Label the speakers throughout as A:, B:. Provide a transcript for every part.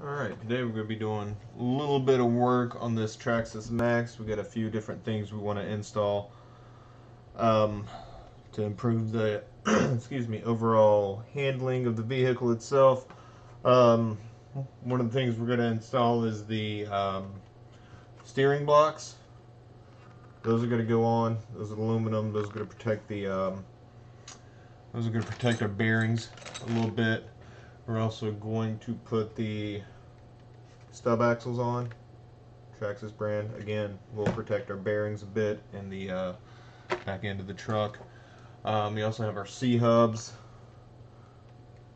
A: Alright, today we're going to be doing a little bit of work on this Traxxas Maxx. we got a few different things we want to install um, to improve the excuse me, overall handling of the vehicle itself. Um, one of the things we're going to install is the um, steering blocks. Those are going to go on. Those are aluminum. Those are going to protect the um, those are going to protect our bearings a little bit. We're also going to put the stub axles on. Traxxas brand. Again, will protect our bearings a bit in the uh, back end of the truck. Um, we also have our C-hubs.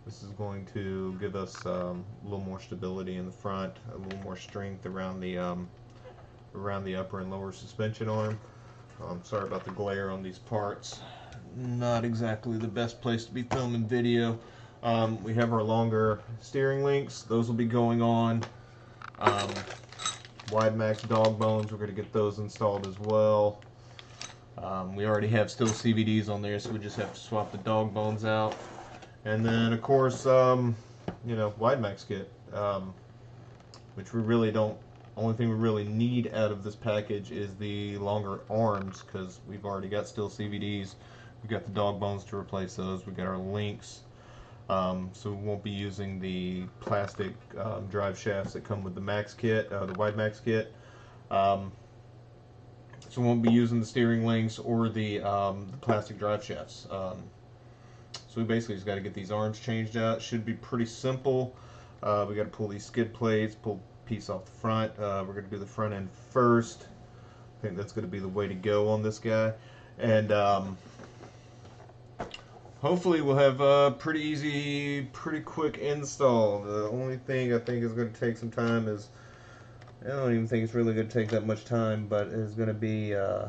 A: This is going to give us um, a little more stability in the front, a little more strength around the um, around the upper and lower suspension arm. Um, sorry about the glare on these parts. Not exactly the best place to be filming video. Um, we have our longer steering links. Those will be going on. Um, Wide Maxx dog bones, we're going to get those installed as well. Um, we already have steel CVDs on there, so we just have to swap the dog bones out. And then, of course, um, you know, Wide Maxx kit, um, which we really don't, only thing we really need out of this package is the longer arms, because we've already got steel CVDs. We've got the dog bones to replace those. We've got our links. Um, so we won't be using the plastic um, drive shafts that come with the Maxx kit, uh, the Wide Maxx kit. Um, so we won't be using the steering links or the, um, the plastic drive shafts. Um, so we basically just got to get these arms changed out. Should be pretty simple. Uh, we got to pull these skid plates, pull piece off the front. Uh, we're going to do the front end first. I think that's going to be the way to go on this guy. And um, hopefully we'll have a pretty easy, pretty quick install. The only thing I think is going to take some time is, I don't even think it's really going to take that much time, but it's going to be uh,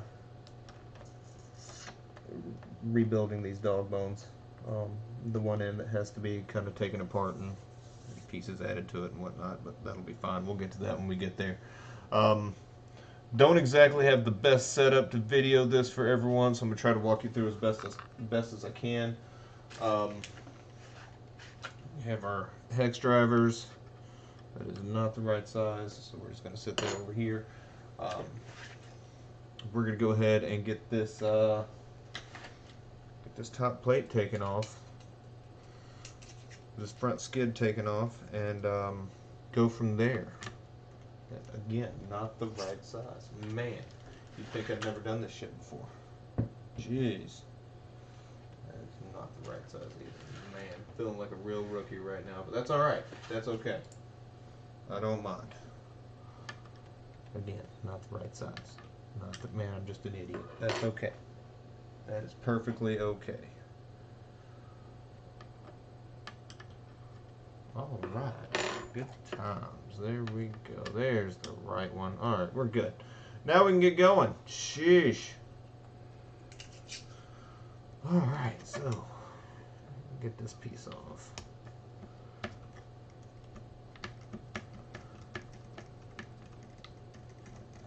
A: rebuilding these dog bones. Um, the one end that has to be kind of taken apart and pieces added to it and whatnot, but that'll be fine. We'll get to that when we get there. Um, don't exactly have the best setup to video this for everyone, so I'm gonna try to walk you through as best as best as I can. Um, we have our hex drivers. That is not the right size, so we're just gonna sit that over here. Um, we're gonna go ahead and get this uh, get this top plate taken off, this front skid taken off, and um, go from there. Again, not the right size. Man, you think I've never done this shit before. Jeez. That's not the right size either. Man, feeling like a real rookie right now, but that's alright. That's okay. I don't mind. Again, not the right size. Not man, I'm just an idiot. That's okay. That is perfectly okay. Alright. Good times. There we go. There's the right one. Alright, we're good. Now we can get going. Sheesh. Alright, so get this piece off.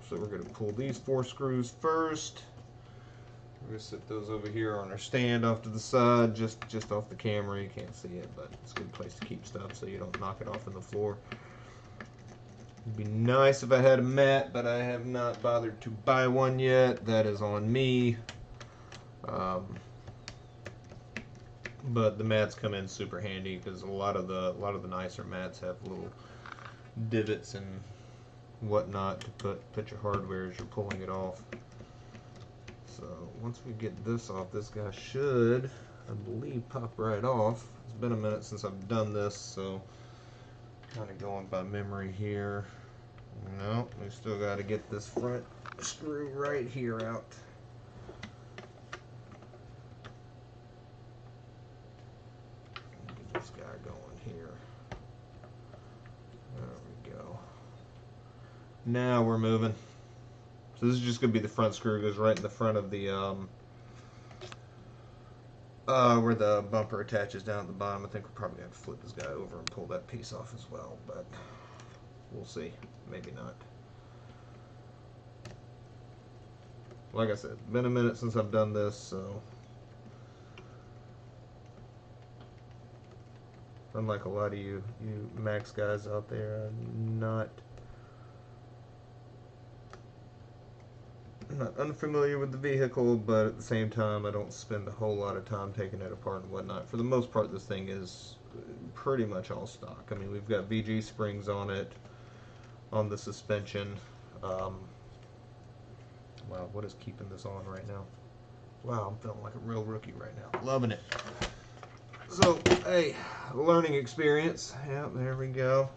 A: So we're going to pull these four screws first. We're going to set those over here on our stand off to the side, just, just off the camera. You can't see it, but it's a good place to keep stuff so you don't knock it off on the floor. It'd be nice if I had a mat, but I have not bothered to buy one yet. That is on me. Um, but the mats come in super handy because a lot of the a lot of the nicer mats have little divots and whatnot to put put your hardware as you're pulling it off. So once we get this off, this guy should, I believe, pop right off. It's been a minute since I've done this, so kind of going by memory here. No, we still got to get this front screw right here out. Get this guy going here. There we go. Now we're moving. So this is just going to be the front screw. It goes right in the front of the, um, uh, where the bumper attaches down at the bottom. I think we're probably going to flip this guy over and pull that piece off as well, but we'll see. Maybe not. Like I said, been a minute since I've done this, so unlike a lot of you you Maxx guys out there, I'm not I'm not unfamiliar with the vehicle, but at the same time, I don't spend a whole lot of time taking it apart and whatnot. For the most part, this thing is pretty much all stock. I mean, we've got VG springs on it, on the suspension. Um, wow, what is keeping this on right now? Wow, I'm feeling like a real rookie right now. Loving it. So, hey, learning experience. Yep, there we go.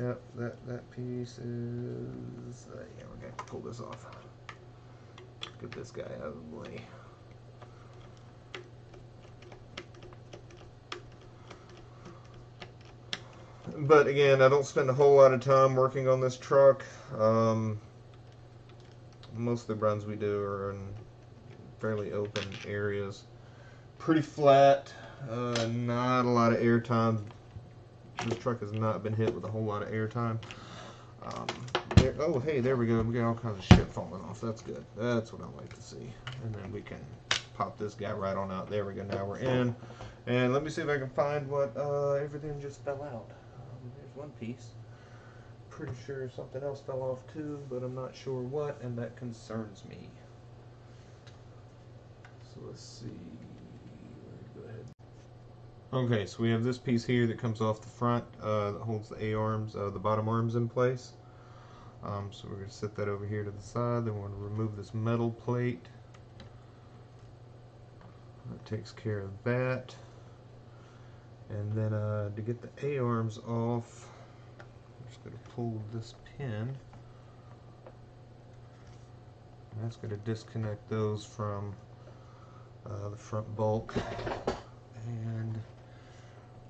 A: Yep, that, that piece is... Uh, yeah, we're going to pull this off. Get this guy out of the way. But again, I don't spend a whole lot of time working on this truck. Um, most of the runs we do are in fairly open areas. Pretty flat, uh, not a lot of air time. This truck has not been hit with a whole lot of air time. Um, there, oh, hey, there we go. We got all kinds of shit falling off. That's good. That's what I like to see. And then we can pop this guy right on out. There we go. Now we're in. And let me see if I can find what uh, everything just fell out. Um, there's one piece. Pretty sure something else fell off too, but I'm not sure what, and that concerns me. So let's see. Okay, so we have this piece here that comes off the front uh, that holds the A arms, uh, the bottom arms in place. Um, so we're going to set that over here to the side. Then we're going to remove this metal plate. That takes care of that. And then uh, to get the A-arms off, I'm just going to pull this pin. that's going to disconnect those from uh, the front bulk. And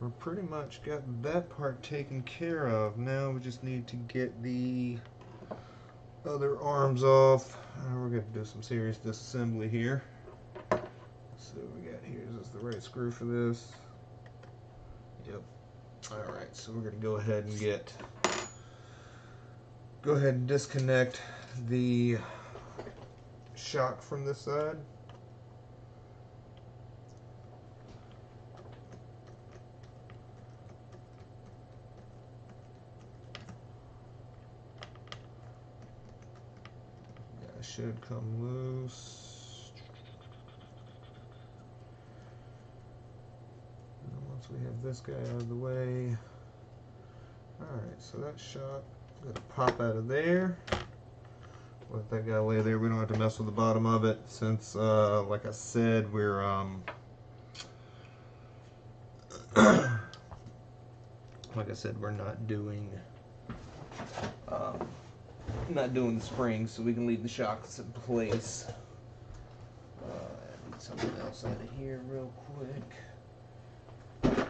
A: we're pretty much got that part taken care of. Now we just need to get the other arms off. Uh, we're going to do some serious disassembly here. So we got here. Is this the right screw for this? Yep. Alright, so we're going to go ahead and get go ahead and disconnect the shock from this side. Should come loose. And once we have this guy out of the way, alright, so that shot going to pop out of there. Let that guy lay there. We don't have to mess with the bottom of it since, uh, like I said, we're um, like I said, we're not doing um, not doing the springs, so we can leave the shocks in place. Uh, need something else out of here real quick. So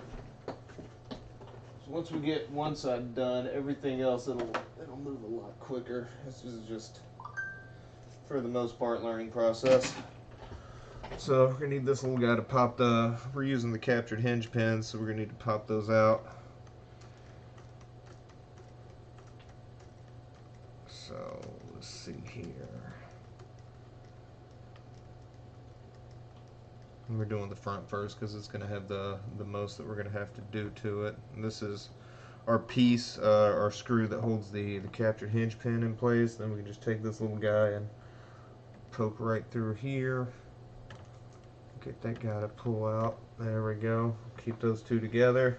A: once we get one side done, everything else it'll it'll move a lot quicker. This is just for the most part learning process. So we're gonna need this little guy to pop the. We're using the captured hinge pins, so we're gonna need to pop those out. We're doing the front first because it's going to have the the most that we're going to have to do to it. And this is our piece, uh, our screw that holds the the captured hinge pin in place. Then we can just take this little guy and poke right through here. Get that guy to pull out. There we go. Keep those two together,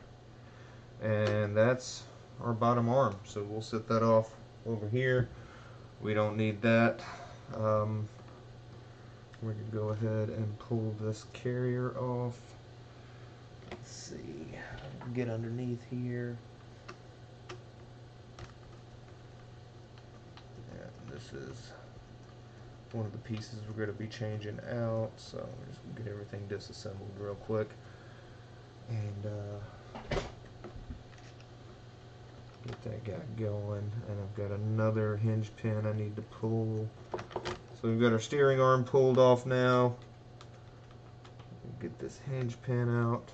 A: and that's our bottom arm. So we'll set that off over here. We don't need that. Um, we can go ahead and pull this carrier off. Let's see, get underneath here. Yeah, this is one of the pieces we're going to be changing out, so we're just going to get everything disassembled real quick. And uh, get that guy going. And I've got another hinge pin I need to pull. So we've got our steering arm pulled off now. Get this hinge pin out.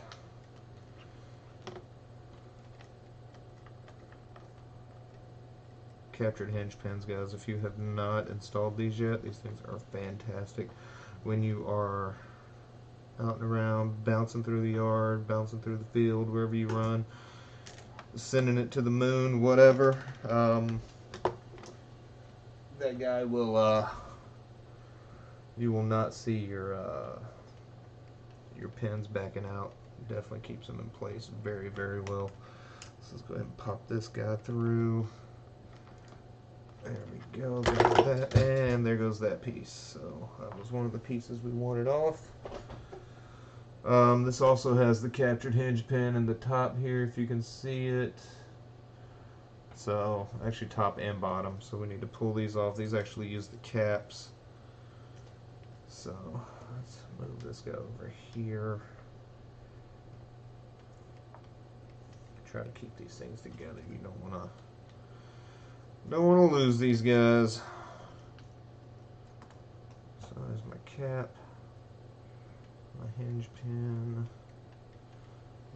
A: Captured hinge pins, guys. If you have not installed these yet, these things are fantastic. When you are out and around, bouncing through the yard, bouncing through the field, wherever you run, sending it to the moon, whatever. Um, that guy will, uh, you will not see your uh, your pins backing out. Definitely keeps them in place very, very well. So let's go ahead and pop this guy through. There we go, that, and there goes that piece. So that was one of the pieces we wanted off. Um, this also has the captured hinge pin in the top here, if you can see it. So, actually top and bottom. So we need to pull these off. These actually use the caps. So, let's move this guy over here. Try to keep these things together. You don't want to don't want to lose these guys. So there's my cap, my hinge pin.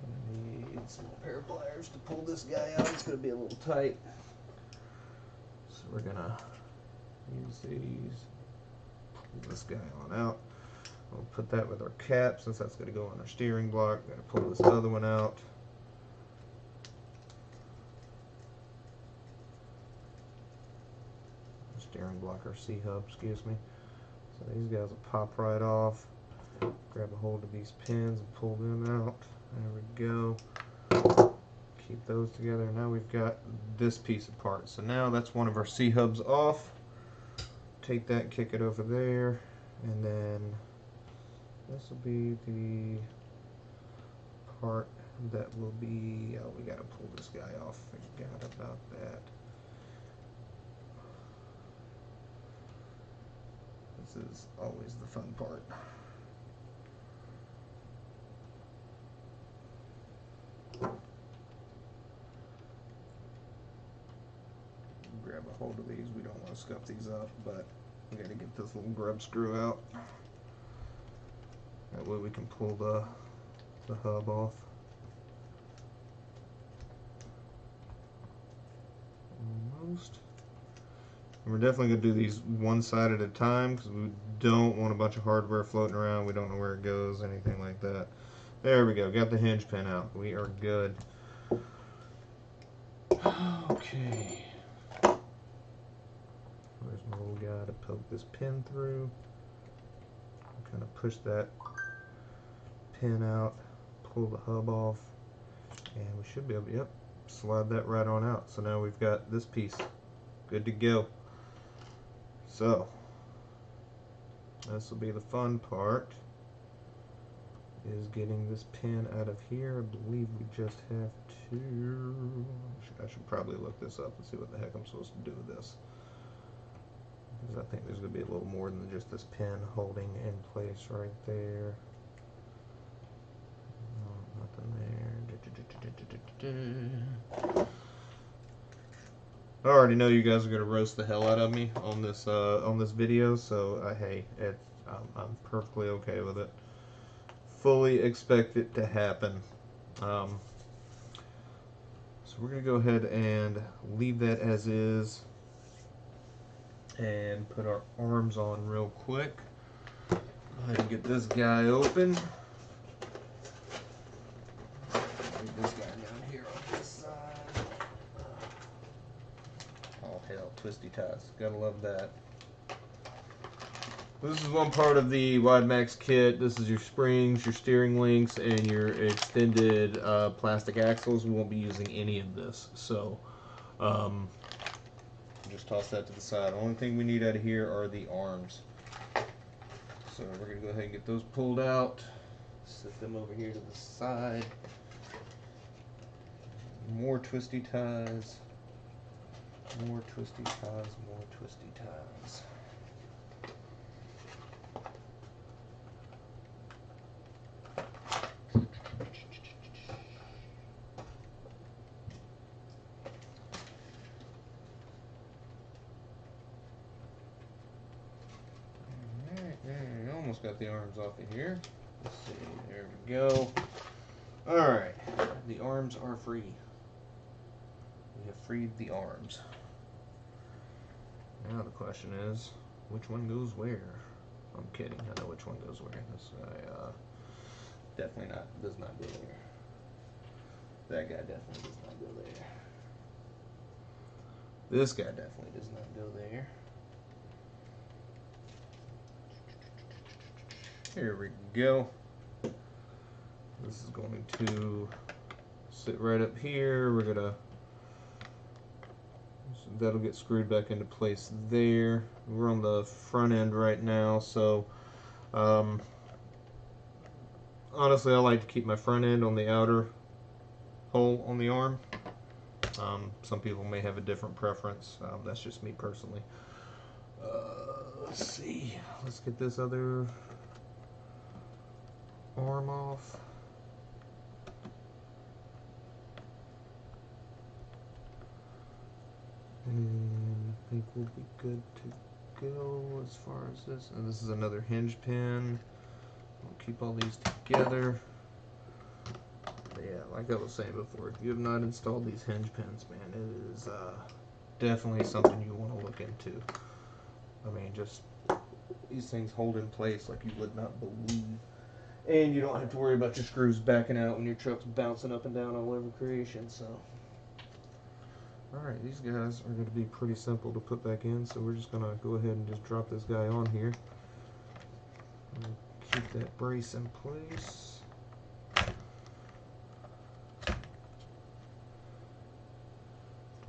A: I need some pair of pliers to pull this guy out. It's going to be a little tight. So we're going to use these. This guy on out. We'll put that with our cap since that's going to go on our steering block. Got to pull this other one out. steering block or C-hub, excuse me. So these guys will pop right off. Grab a hold of these pins and pull them out. There we go. Keep those together. Now we've got this piece apart. So now that's one of our C-hubs off. Take that, kick it over there, and then this will be the part that will be, oh, we got to pull this guy off. Forgot about that. This is always the fun part. Grab a hold of these. We don't want to scuff these up, but we got to get this little grub screw out. That way we can pull the, the hub off. Almost. And we're definitely going to do these one side at a time because we don't want a bunch of hardware floating around. We don't know where it goes, anything like that. There we go. Got the hinge pin out. We are good. Okay. Little guy to poke this pin through. Kind of push that pin out, pull the hub off, and we should be able to, yep, slide that right on out. So now we've got this piece good to go. So, this will be the fun part, is getting this pin out of here. I believe we just have to, I should probably look this up and see what the heck I'm supposed to do with this. Because I think there's going to be a little more than just this pin holding in place right there. No, nothing there. I already know you guys are gonna roast the hell out of me on this uh, on this video, so uh, hey, it's I'm, I'm, perfectly okay with it. Fully expect it to happen. Um, so we're gonna go ahead and leave that as is, and put our arms on real quick. Go ahead and get this guy open. this guy down here on this side. Oh hell, twisty ties. Gotta love that. This is one part of the WideMaxx kit. This is your springs, your steering links, and your extended uh, plastic axles. We won't be using any of this. So, um, just toss that to the side. Only thing we need out of here are the arms. So we're going to go ahead and get those pulled out. Set them over here to the side. More twisty ties. More twisty ties, more twisty ties. Alright, almost off of here. Let's see, there we go. Alright, the arms are free. We have freed the arms. Now the question is, which one goes where? I'm kidding. I know which one goes where. This guy, uh, definitely not does not go there. That guy definitely does not go there. This guy definitely does not go there. Here we go. This is going to sit right up here. We're gonna so that'll get screwed back into place there. We're on the front end right now, so um, honestly, I like to keep my front end on the outer hole on the arm. Um, some people may have a different preference. Um, that's just me personally. Uh, let's see. Let's get this other arm off. And I think we'll be good to go as far as this. And this is another hinge pin. We'll keep all these together. But yeah, like I was saying before, if you have not installed these hinge pins, man, it is uh, definitely something you want to look into. I mean, just these things hold in place like you would not believe. And you don't have to worry about your screws backing out when your truck's bouncing up and down all over creation, so. Alright, these guys are going to be pretty simple to put back in, so we're just going to go ahead and just drop this guy on here. Keep that brace in place. Do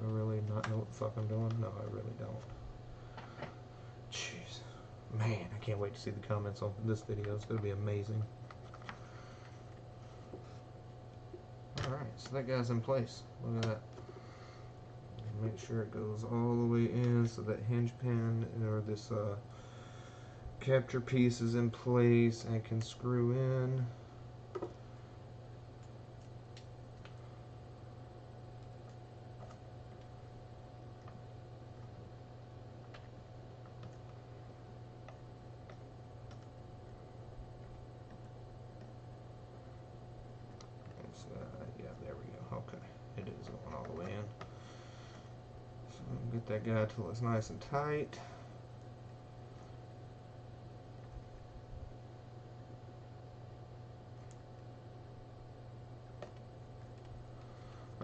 A: I really not know what the fuck I'm doing? No, I really don't. Jeez. Man, I can't wait to see the comments on this video. It's going to be amazing. Alright, so that guy's in place. Look at that. Make sure it goes all the way in so that hinge pin or this uh, capture piece is in place and can screw in. Uh, yeah, there we go. Okay, it is going all the way in. So get till it's nice and tight.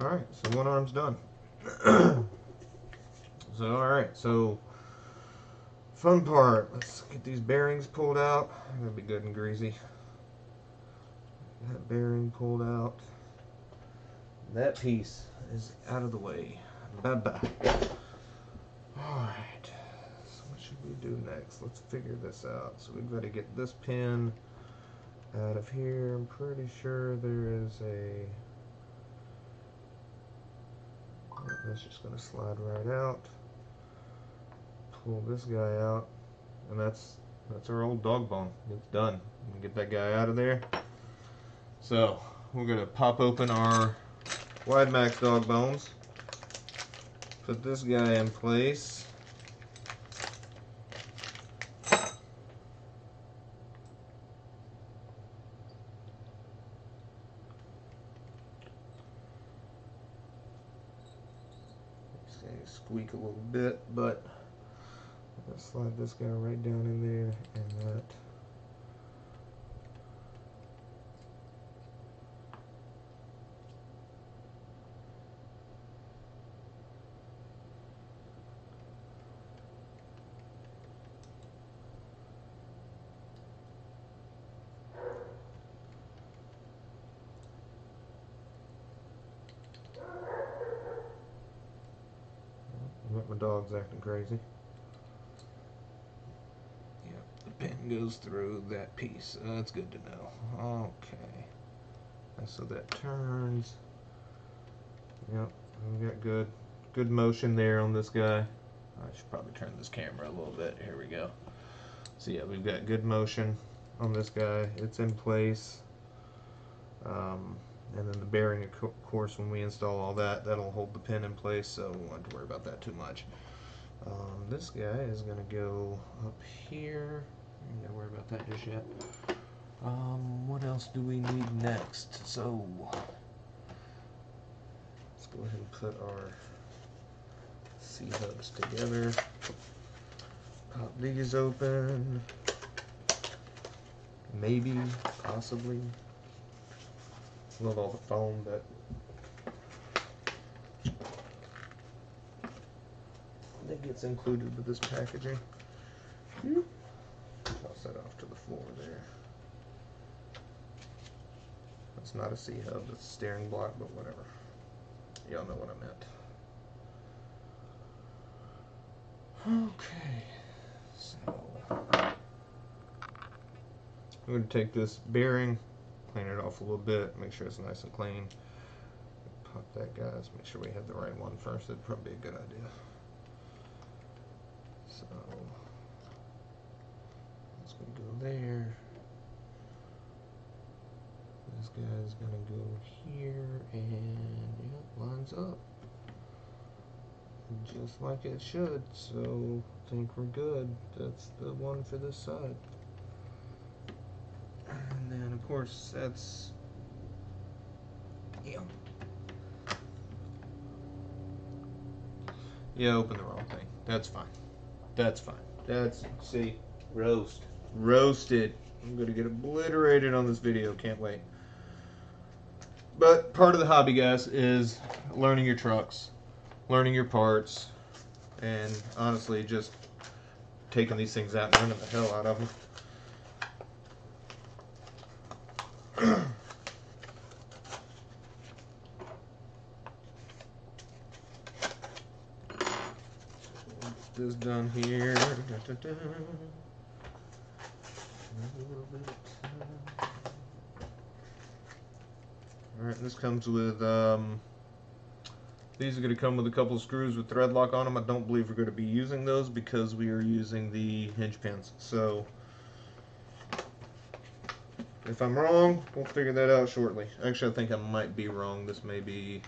A: Alright, so one arm's done. so, alright, so fun part. Let's get these bearings pulled out. That'll be good and greasy. That bearing pulled out. That piece is out of the way. Bye-bye. Alright, so what should we do next? Let's figure this out. So we've got to get this pin out of here. I'm pretty sure there is a... That's just going to slide right out. Pull this guy out. And that's that's our old dog bone. It's done. Get that guy out of there. So, we're going to pop open our wide maxx dog bones. Put this guy in place. Squeak a little bit, but I'll slide this guy right down in there and that. Crazy. Yep, the pin goes through that piece. Uh, that's good to know. Okay. And so that turns. Yep, we got good, good motion there on this guy. I should probably turn this camera a little bit. Here we go. So yeah, we've got good motion on this guy. It's in place. Um, and then the bearing of course when we install all that that'll hold the pin in place so we won't have to worry about that too much um, this guy is going to go up here. I'm not worry about that just yet. Um, what else do we need next? So let's go ahead and put our C-hubs together. Pop these open. Maybe possibly. Love all the foam, but It's included with this packaging. Hmm? Toss that off to the floor there. That's not a C-hub, that's a steering block, but whatever. Y'all know what I meant. Okay, so I'm going to take this bearing, clean it off a little bit, make sure it's nice and clean. Pop that, guys. Make sure we have the right one first. That'd probably be a good idea. So it's to go there. This guy's to go here, and yeah, lines up just like it should. So I think we're good. That's the one for this side. And then of course that's yeah. Yeah, open the wrong thing. That's fine. That's fine. That's see, roast. Roasted. I'm gonna get obliterated on this video, can't wait. But part of the hobby guys is learning your trucks, learning your parts, and honestly just taking these things out and running the hell out of them. this done here. Da, da. Alright, this comes with, um, these are going to come with a couple of screws with thread lock on them. I don't believe we're going to be using those because we are using the hinge pins. So, if I'm wrong, we'll figure that out shortly. Actually, I think I might be wrong. This may be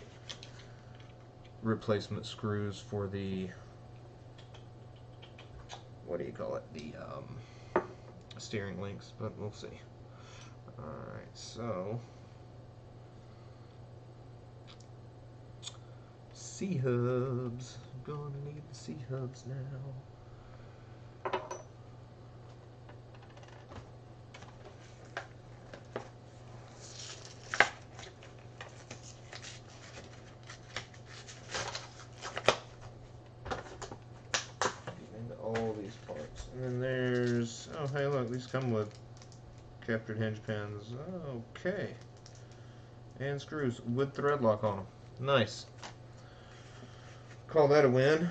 A: replacement screws for the what do you call it? The um, steering links, but we'll see. Alright, so C-hubs. Gonna need the C-hubs now. Into all these parts. And then there's, oh hey look, these come with captured hinge pins. Okay. And screws with thread lock on them. Nice. Call that a win.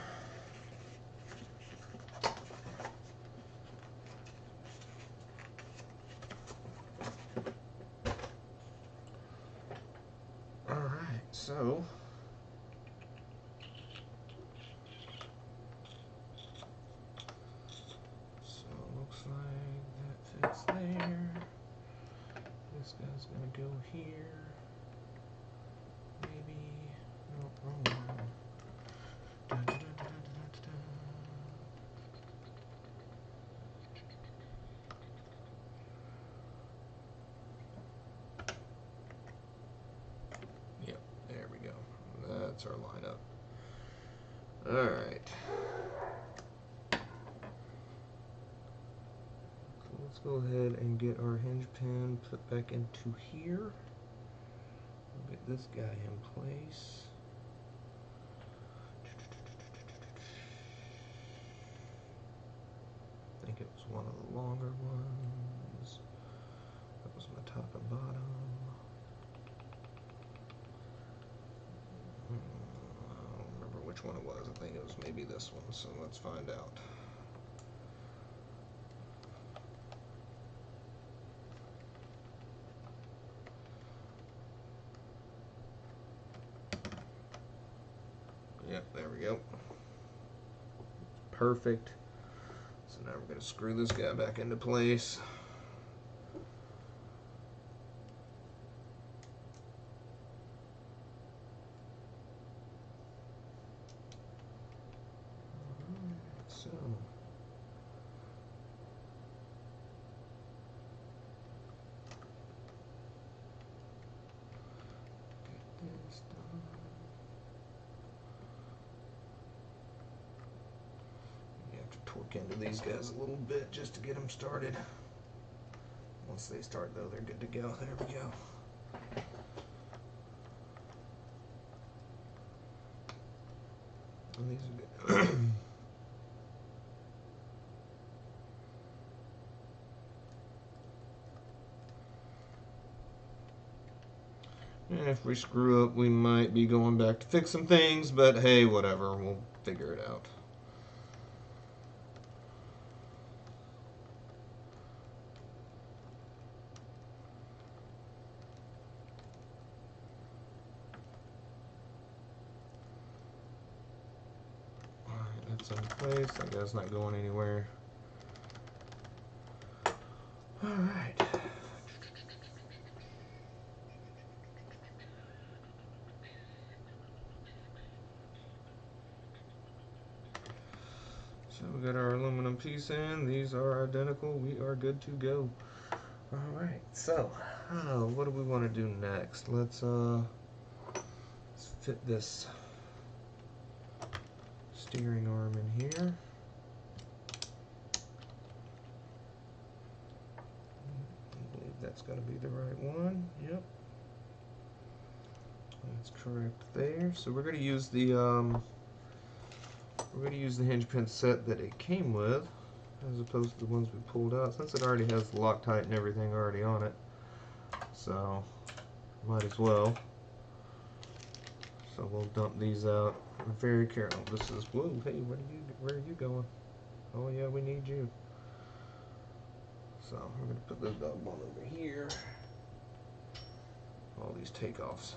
A: Alright, so So it looks like that fits there. This guy's gonna go here. Maybe no wrong one. Dun, dun, dun, dun, dun, dun, dun. Yep, there we go. That's our lineup. Alright. So let's go ahead and get our hinge put back into here. We'll get this guy in place. I think it was one of the longer ones. That was my top and bottom. Hmm, I don't remember which one it was. I think it was maybe this one, so let's find out. Yep, there we go. Perfect. So now we're going to screw this guy back into place. torque into these guys a little bit just to get them started. Once they start though, they're good to go. There we go. And these are good. if we screw up, we might be going back to fix some things, but hey, whatever, we'll figure it out. Place. That guy's not going anywhere. Alright. So we got our aluminum piece in. These are identical. We are good to go. All right. So, uh, what do we want to do next? Let's uh, let's fit this steering arm in here. Got to be the right one. Yep. That's correct there. So we're going to use the um, we're going to use the hinge pin set that it came with, as opposed to the ones we pulled out, since it already has the Loctite and everything already on it. So, might as well. So we'll dump these out very careful. This is, whoa, hey, where are you, where are you going? Oh yeah, we need you. So we're going to put this dog bone over here. All these takeoffs.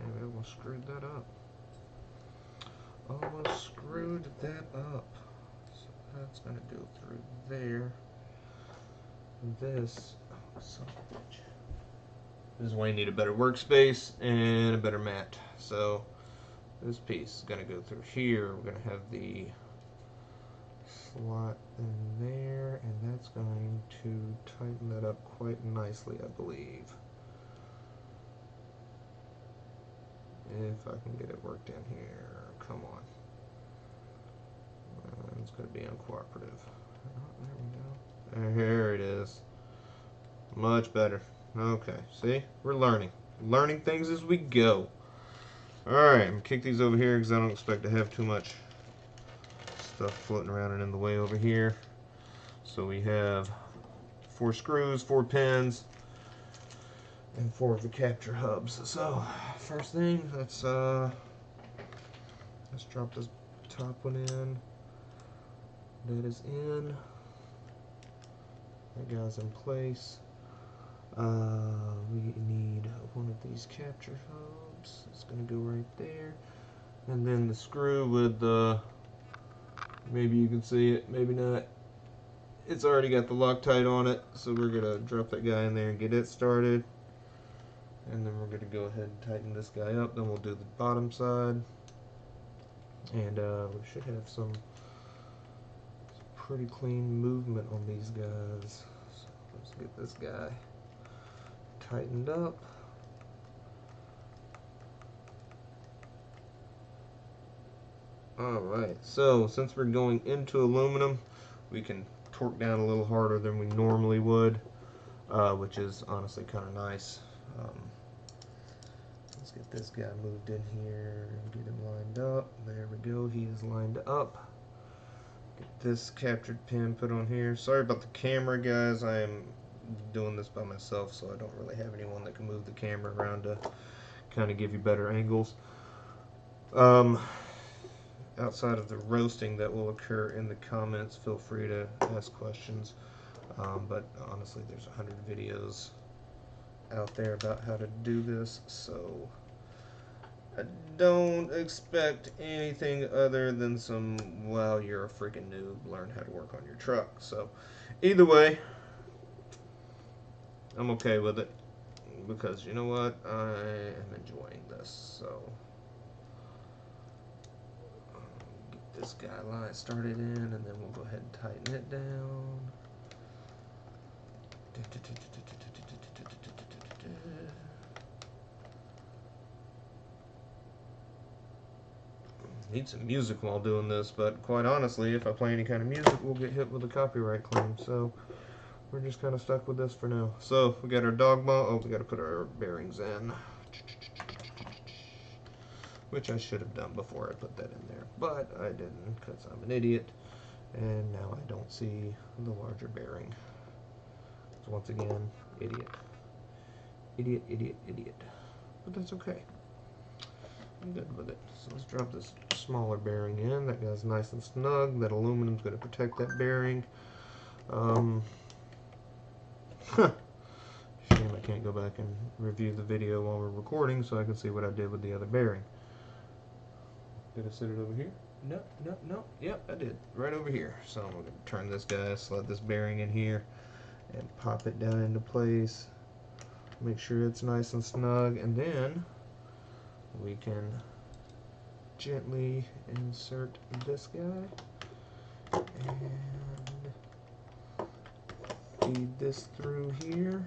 A: And we almost screwed that up. Almost screwed that up. So that's going to go through there. This, oh, son of a bitch. This is why you need a better workspace and a better mat. So this piece is going to go through here. We're going to have the slot in there, and that's going to tighten that up quite nicely, I believe. If I can get it worked in here. Come on. Uh, it's going to be uncooperative. Oh, there we go. Here it is. Much better. Okay, see? We're learning. Learning things as we go. Alright, I'm kick these over here because I don't expect to have too much stuff floating around and in the way over here. So we have four screws, four pins, and four of the capture hubs. So first thing, let's uh, let's drop this top one in. That is in. That guy's in place. Uh, we need one of these capture hubs. It's gonna go right there, and then the screw with the. Maybe you can see it, maybe not. It's already got the Loctite on it, so we're gonna drop that guy in there and get it started and then we're going to go ahead and tighten this guy up then we'll do the bottom side and uh, we should have some pretty clean movement on these guys so let's get this guy tightened up alright so since we're going into aluminum we can torque down a little harder than we normally would uh, which is honestly kind of nice um, let's get this guy moved in here and get him lined up. There we go, he is lined up. Get this captured pin put on here. Sorry about the camera, guys. I am doing this by myself, so I don't really have anyone that can move the camera around to kind of give you better angles. Um, outside of the roasting that will occur in the comments, feel free to ask questions. Um, but honestly, there's a hundred videos out there about how to do this, so I don't expect anything other than some, well, you're a freaking noob, learn how to work on your truck. So, either way, I'm okay with it because you know what? I am enjoying this. So, get this guy line started in, and then we'll go ahead and tighten it down. need some music while doing this, but quite honestly, if I play any kind of music, we'll get hit with a copyright claim. So we're just kind of stuck with this for now. So we got our dog bone. Oh, we got to put our bearings in, which I should have done before I put that in there, but I didn't because I'm an idiot, and now I don't see the larger bearing. So once again, idiot, idiot, idiot, idiot. But that's okay. I'm good with it. So let's drop this smaller bearing in. That guy's nice and snug. That aluminum's going to protect that bearing. Um, Shame I can't go back and review the video while we're recording so I can see what I did with the other bearing. Did I set it over here? No, no, no. Yep, I did. Right over here. So I'm going to turn this guy, slide this bearing in here, and pop it down into place. Make sure it's nice and snug, and then we can gently insert this guy and feed this through here.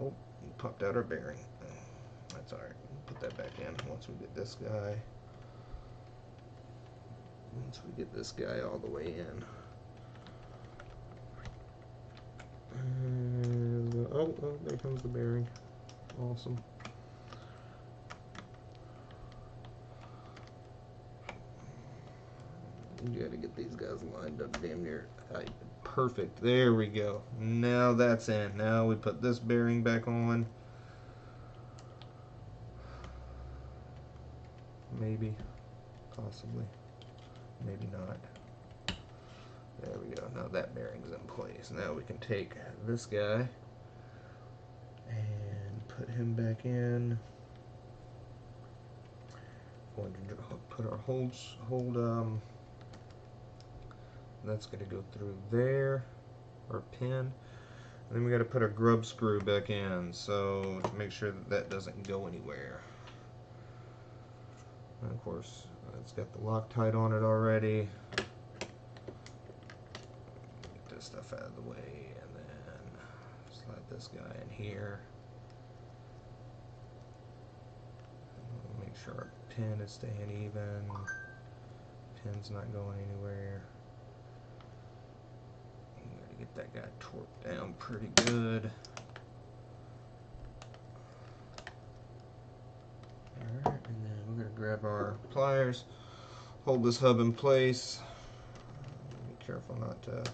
A: Oh, we popped out our bearing. That's alright. Put that back in once we get this guy. Once we get this guy all the way in. And, uh, oh, oh, there comes the bearing. Awesome. You gotta get these guys lined up damn near perfect. There we go. Now that's in. Now we put this bearing back on. Maybe. Possibly. Maybe not. There we go. Now that bearing's in place. Now we can take this guy and put him back in. Going to put our hold, hold um, that's going to go through there, our pin. And then we got to put our grub screw back in, so to make sure that that doesn't go anywhere. And of course, it's got the Loctite on it already. Get this stuff out of the way, and then slide this guy in here. Make sure our pin is staying even. Pin's not going anywhere get that guy torqued down pretty good. Alright, and then we're going to grab our pliers, hold this hub in place. Be careful not to...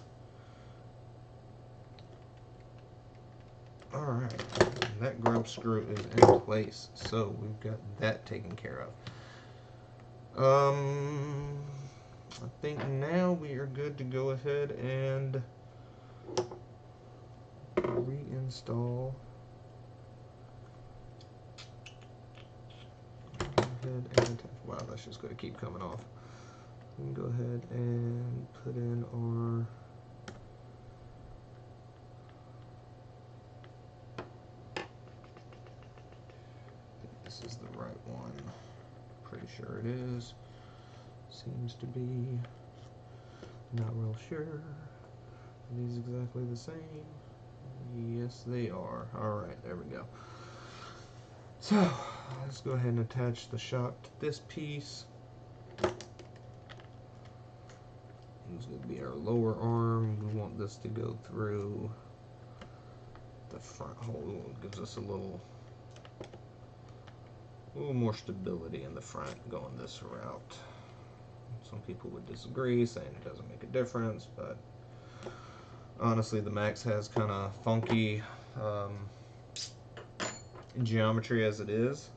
A: Alright, that grub screw is in place, so we've got that taken care of. Um, I think now we are good to go ahead and reinstall. Ahead and wow that's just going to keep coming off. We can go ahead and put in our this is the right one. Pretty sure it is. Seems to be not real sure these exactly the same? Yes, they are. Alright, there we go. So, let's go ahead and attach the shock to this piece. This is going to be our lower arm. We want this to go through the front hole. It gives us a little, a little more stability in the front going this route. Some people would disagree, saying it doesn't make a difference, but honestly the Maxx has kind of funky um, geometry as it is.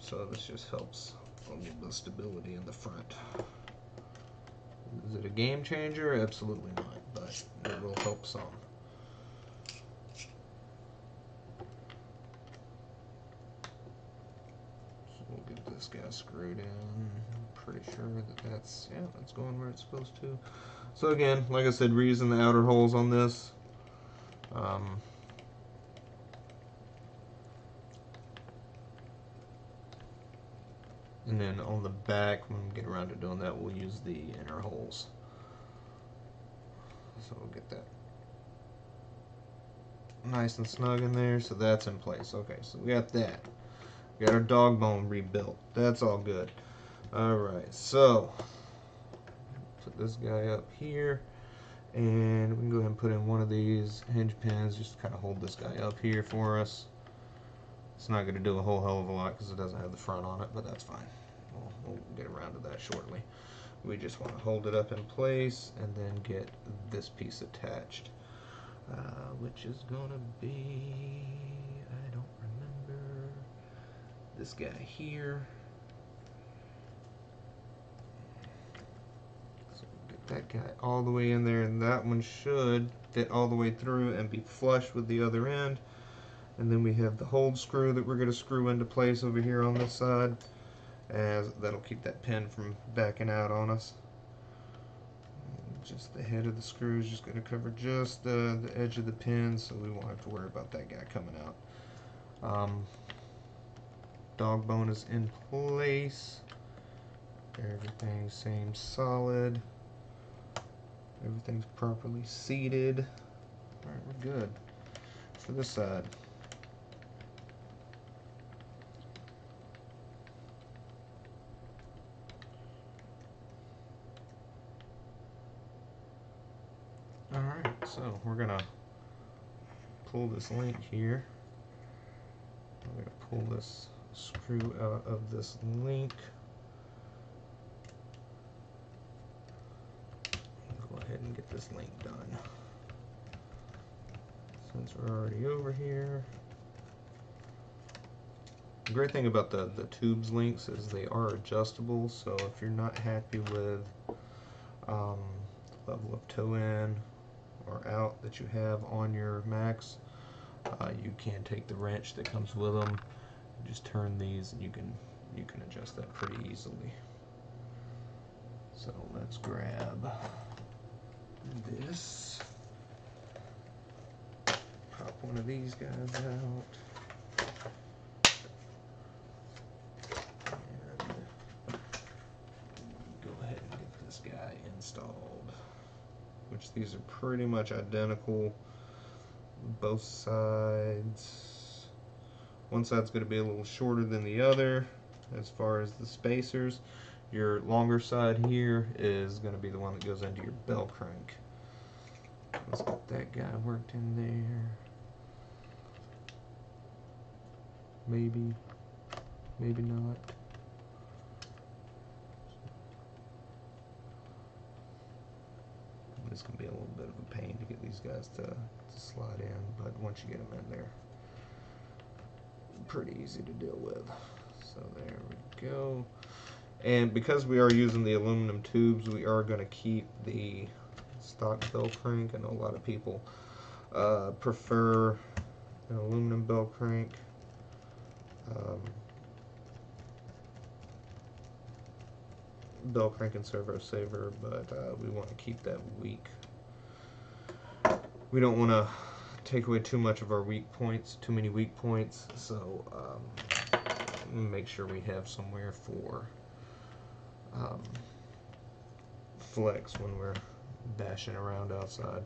A: So this just helps a little bit of stability in the front. Is it a game changer? Absolutely not but it will help some. So we'll get this guy screwed in. I'm pretty sure that that's yeah that's going where it's supposed to so again, like I said, reusing the outer holes on this. Um, and then on the back, when we get around to doing that, we'll use the inner holes. So we'll get that nice and snug in there. So that's in place. Okay, so we got that. We got our dog bone rebuilt. That's all good. Alright, so put this guy up here And we can go ahead and put in one of these hinge pins, just to kind of hold this guy up here for us. It's not going to do a whole hell of a lot because it doesn't have the front on it, but that's fine. We'll, we'll get around to that shortly. We just want to hold it up in place and then get this piece attached, uh, which is going to be, I don't remember, this guy here. So get that guy all the way in there, and that one should fit all the way through and be flush with the other end. And then we have the hold screw that we're going to screw into place over here on this side as that'll keep that pin from backing out on us. Just the head of the screw is just going to cover just the, the edge of the pin so we won't have to worry about that guy coming out. Um, dog bone is in place. Everything seems solid. Everything's properly seated. Alright, we're good. For this side. Alright, so we're gonna pull this link here. I'm gonna pull this screw out of this link. Go ahead and get this link done. Since we're already over here. The great thing about the, the tubes links is they are adjustable, so if you're not happy with um, level of toe in or out that you have on your Maxx, uh, you can take the wrench that comes with them, just turn these, and you can you can adjust that pretty easily. So let's grab this, pop one of these guys out. and Go ahead and get this guy installed. Which these are pretty much identical. Both sides. One side's going to be a little shorter than the other as far as the spacers your longer side here is going to be the one that goes into your bell crank let's get that guy worked in there maybe maybe not It's going to be a little bit of a pain to get these guys to, to slide in, but once you get them in there, pretty easy to deal with. So there we go. And because we are using the aluminum tubes, we are going to keep the stock bell crank. I know a lot of people uh, prefer an aluminum bell crank. Um, bell crank and servo saver, but uh, we want to keep that weak. We don't want to take away too much of our weak points, too many weak points, so um, make sure we have somewhere for um, flex when we're bashing around outside.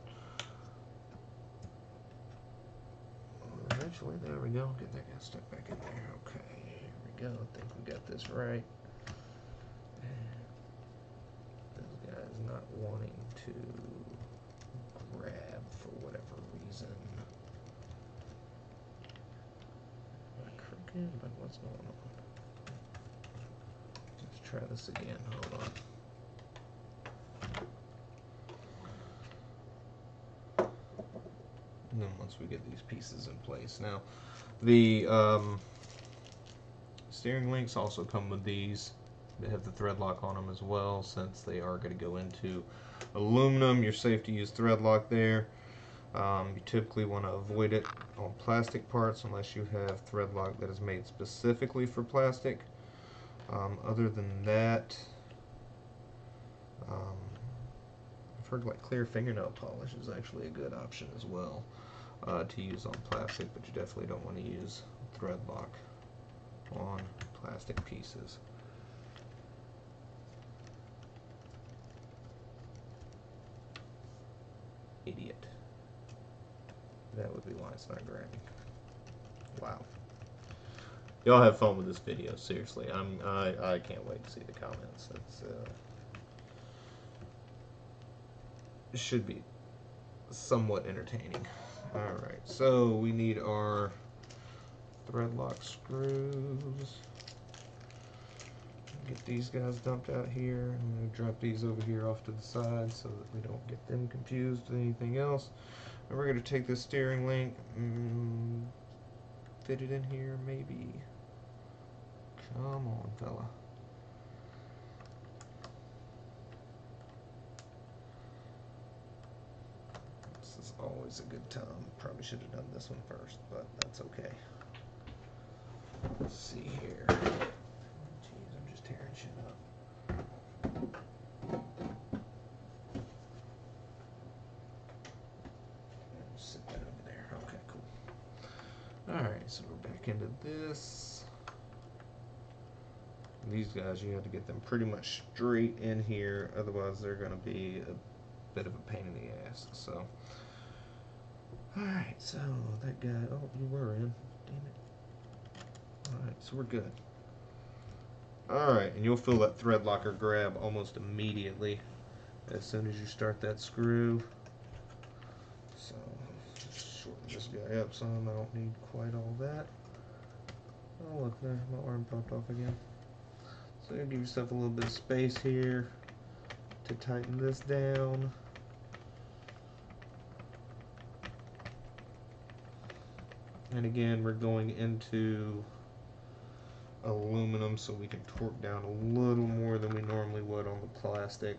A: Eventually, there we go. Get that guy stuck back in there. Okay, here we go. I think we got this right. This guy's not wanting to grab for whatever reason. Am I crooked? But what's going on? Try this again. Hold on. And then once we get these pieces in place. Now, the um, steering links also come with these they have the thread lock on them as well since they are going to go into aluminum. You're safe to use thread lock there. Um, you typically want to avoid it on plastic parts unless you have thread lock that is made specifically for plastic. Um, other than that, um, I've heard like clear fingernail polish is actually a good option as well uh, to use on plastic, but you definitely don't want to use thread lock on plastic pieces. idiot. That would be why it's not grabbing. Wow. Y'all have fun with this video, seriously. I'm I I can't wait to see the comments. It's uh it should be somewhat entertaining. Alright, so we need our thread lock screws. Get these guys dumped out here. I'm going to drop these over here off to the side so that we don't get them confused with anything else. And we're going to take this steering link, mm, fit it in here maybe. Come on, fella. This is always a good time. Probably should have done this one first, but that's okay. Let's see here. Jeez, I'm just tearing shit up. Sit that over there. Okay, cool. Alright, so we're back into this. These guys, you have to get them pretty much straight in here, otherwise they're going to be a bit of a pain in the ass. So, alright, so that guy, oh, you were in. Damn it. Alright, so we're good. Alright, and you'll feel that thread locker grab almost immediately as soon as you start that screw. So, shorten this guy up some. I don't need quite all that. Oh, look there, my arm popped off again. So give yourself a little bit of space here to tighten this down. And again, we're going into aluminum so we can torque down a little more than we normally would on the plastic.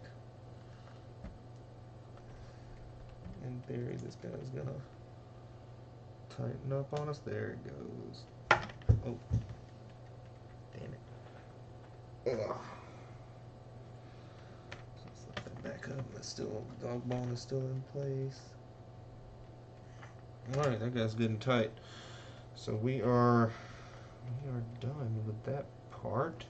A: In theory, this guy's gonna tighten up on us. There it goes. Oh. Let's let that back up. That's still dog bone is still in place. Alright, that guy's getting tight. So we are we are done with that part.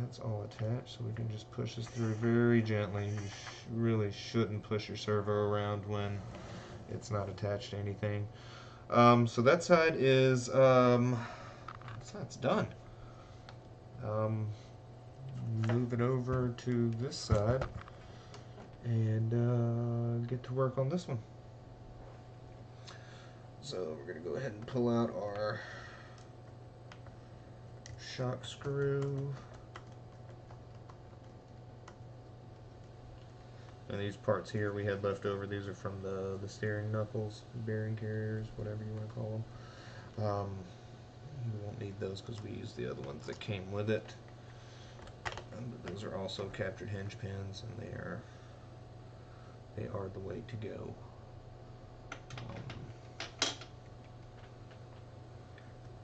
A: That's all attached, so we can just push this through very gently. You sh really shouldn't push your servo around when it's not attached to anything. Um, so that side is um, that side's done. Um, move it over to this side and uh, get to work on this one. So we're going to go ahead and pull out our shock screw. And these parts here we had left over, these are from the, the steering knuckles, bearing carriers, whatever you want to call them. Um, we won't need those because we used the other ones that came with it. And those are also captured hinge pins and they are they are the way to go. Um,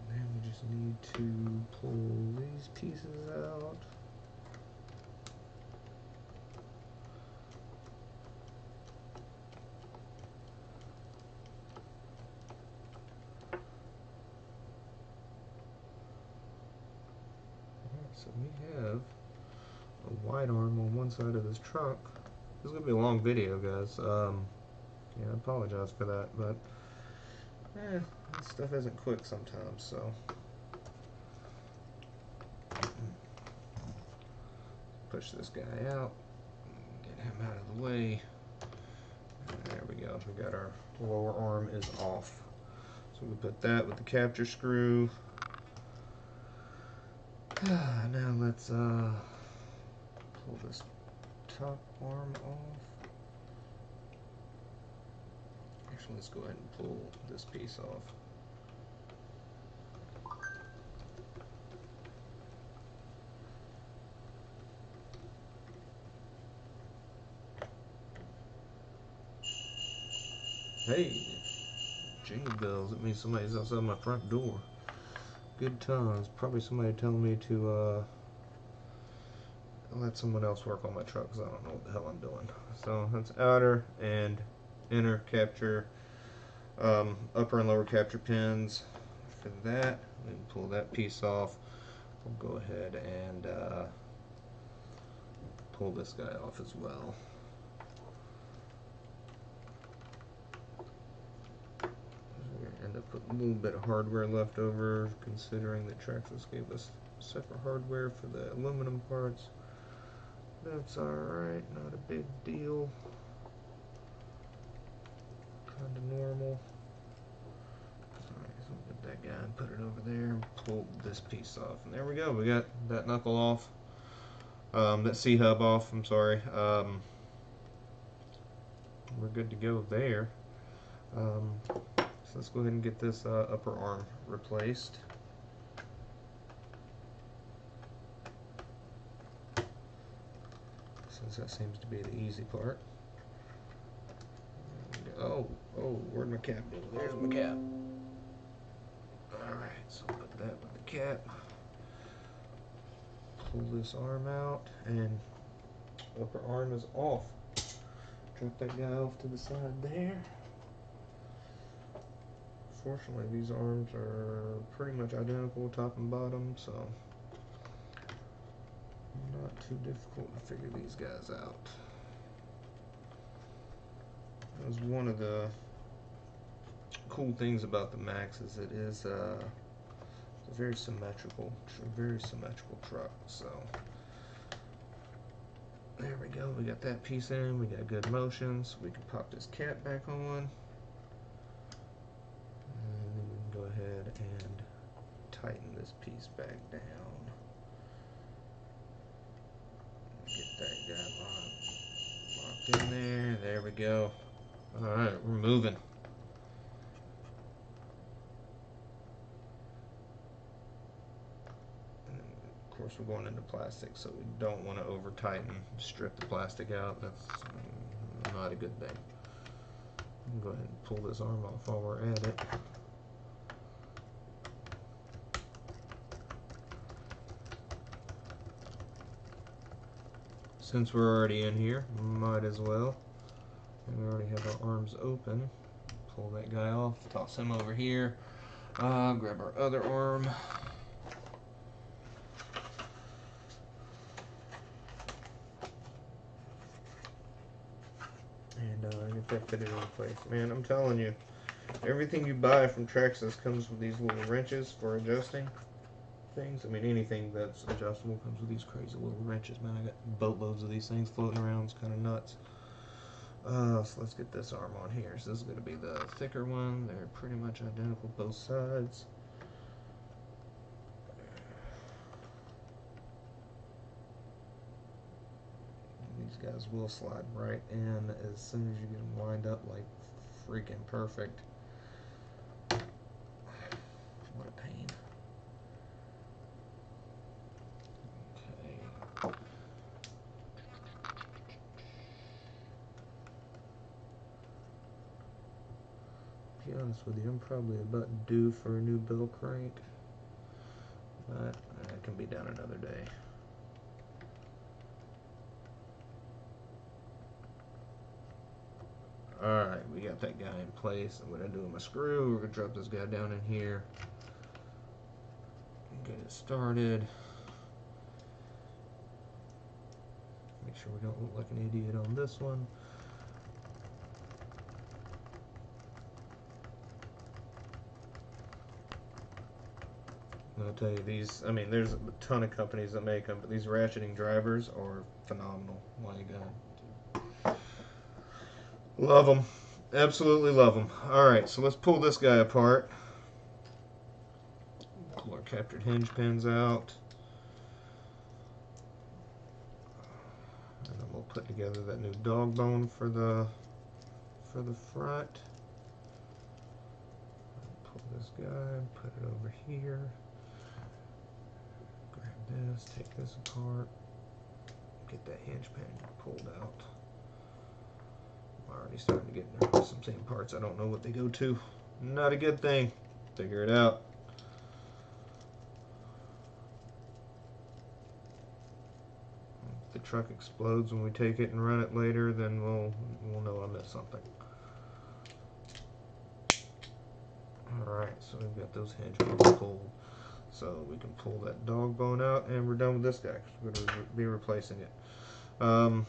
A: then we just need to pull these pieces out. So we have a wide arm on one side of this truck. This is going to be a long video, guys. Um, yeah, I apologize for that, but eh, this stuff isn't quick sometimes, so. Push this guy out, get him out of the way. There we go, we got our lower arm is off. So we put that with the capture screw. Now let's uh, pull this top arm off. Actually, let's go ahead and pull this piece off. Hey, jingle bells. It means somebody's outside my front door. Good times. Probably somebody telling me to uh, let someone else work on my truck because I don't know what the hell I'm doing. So that's outer and inner capture, um, upper and lower capture pins. For that, can pull that piece off. We'll go ahead and uh, pull this guy off as well. end up with a little bit of hardware left over, considering that Traxxas gave us separate hardware for the aluminum parts. That's alright, not a big deal. kind of normal. Alright, so get that guy and put it over there and pull this piece off. And there we go, we got that knuckle off. Um, that C-hub off, I'm sorry. Um, we're good to go there. Um, so let's go ahead and get this uh, upper arm replaced. Since that seems to be the easy part. Oh, oh, where'd my cap go? There's my cap. Alright, so put that with the cap. Pull this arm out, and upper arm is off. Drop that guy off to the side there. Fortunately, these arms are pretty much identical, top and bottom, so not too difficult to figure these guys out. That was one of the cool things about the Maxx is it is uh, a very symmetrical, very symmetrical truck. So there we go. We got that piece in. We got good motions. We can pop this cap back on. And then we can go ahead and tighten this piece back down. Get that guy locked, locked in there. There we go. Alright, we're moving. of course, we're going into plastic, so we don't want to over tighten, strip the plastic out. That's mm, not a good thing. Go ahead and pull this arm off while we're at it. Since we're already in here, might as well. And we already have our arms open. Pull that guy off, toss him over here. Uh, grab our other arm. And uh, get that fitted in place. Man, I'm telling you, everything you buy from Traxxas comes with these little wrenches for adjusting things. I mean, anything that's adjustable comes with these crazy little wrenches, man. I got boatloads of these things floating around. It's kind of nuts. Uh, so let's get this arm on here. So this is going to be the thicker one. They're pretty much identical both sides. These guys will slide right in as soon as you get them lined up like freaking perfect. What a pain. Okay. be honest with you, I'm probably about due for a new bell crank. But that can be done another day. Alright, we got that guy in place. I'm going to do a screw. We're going to drop this guy down in here. Get it started. Make sure we don't look like an idiot on this one. I'll tell you these. I mean, there's a ton of companies that make them, but these ratcheting drivers are phenomenal. My God, uh, love them, absolutely love them. All right, so let's pull this guy apart. Pull our captured hinge pins out, and then we'll put together that new dog bone for the for the front. Pull this guy, and put it over here this, take this apart, get that hinge pin pulled out. I'm already starting to get nervous. I'm seeing parts I don't know what they go to. Not a good thing. Figure it out. If the truck explodes when we take it and run it later, then we'll we'll know I missed something. Alright, so we've got those hinge pulled. So we can pull that dog bone out and we're done with this guy we're going to be replacing it. Um,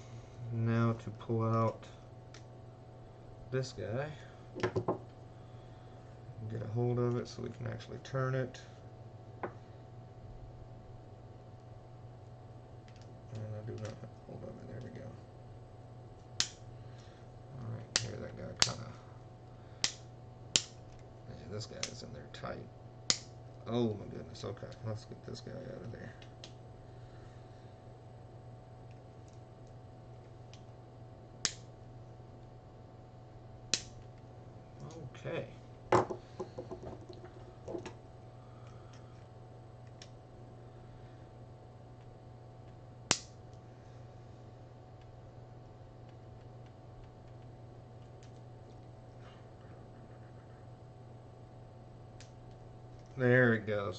A: now to pull out this guy. Get a hold of it so we can actually turn it. And I do not have hold it. There we go. Alright, here that guy kind of Yeah, this guy is in there tight. Oh my goodness. Okay, let's get this guy out of there. Okay.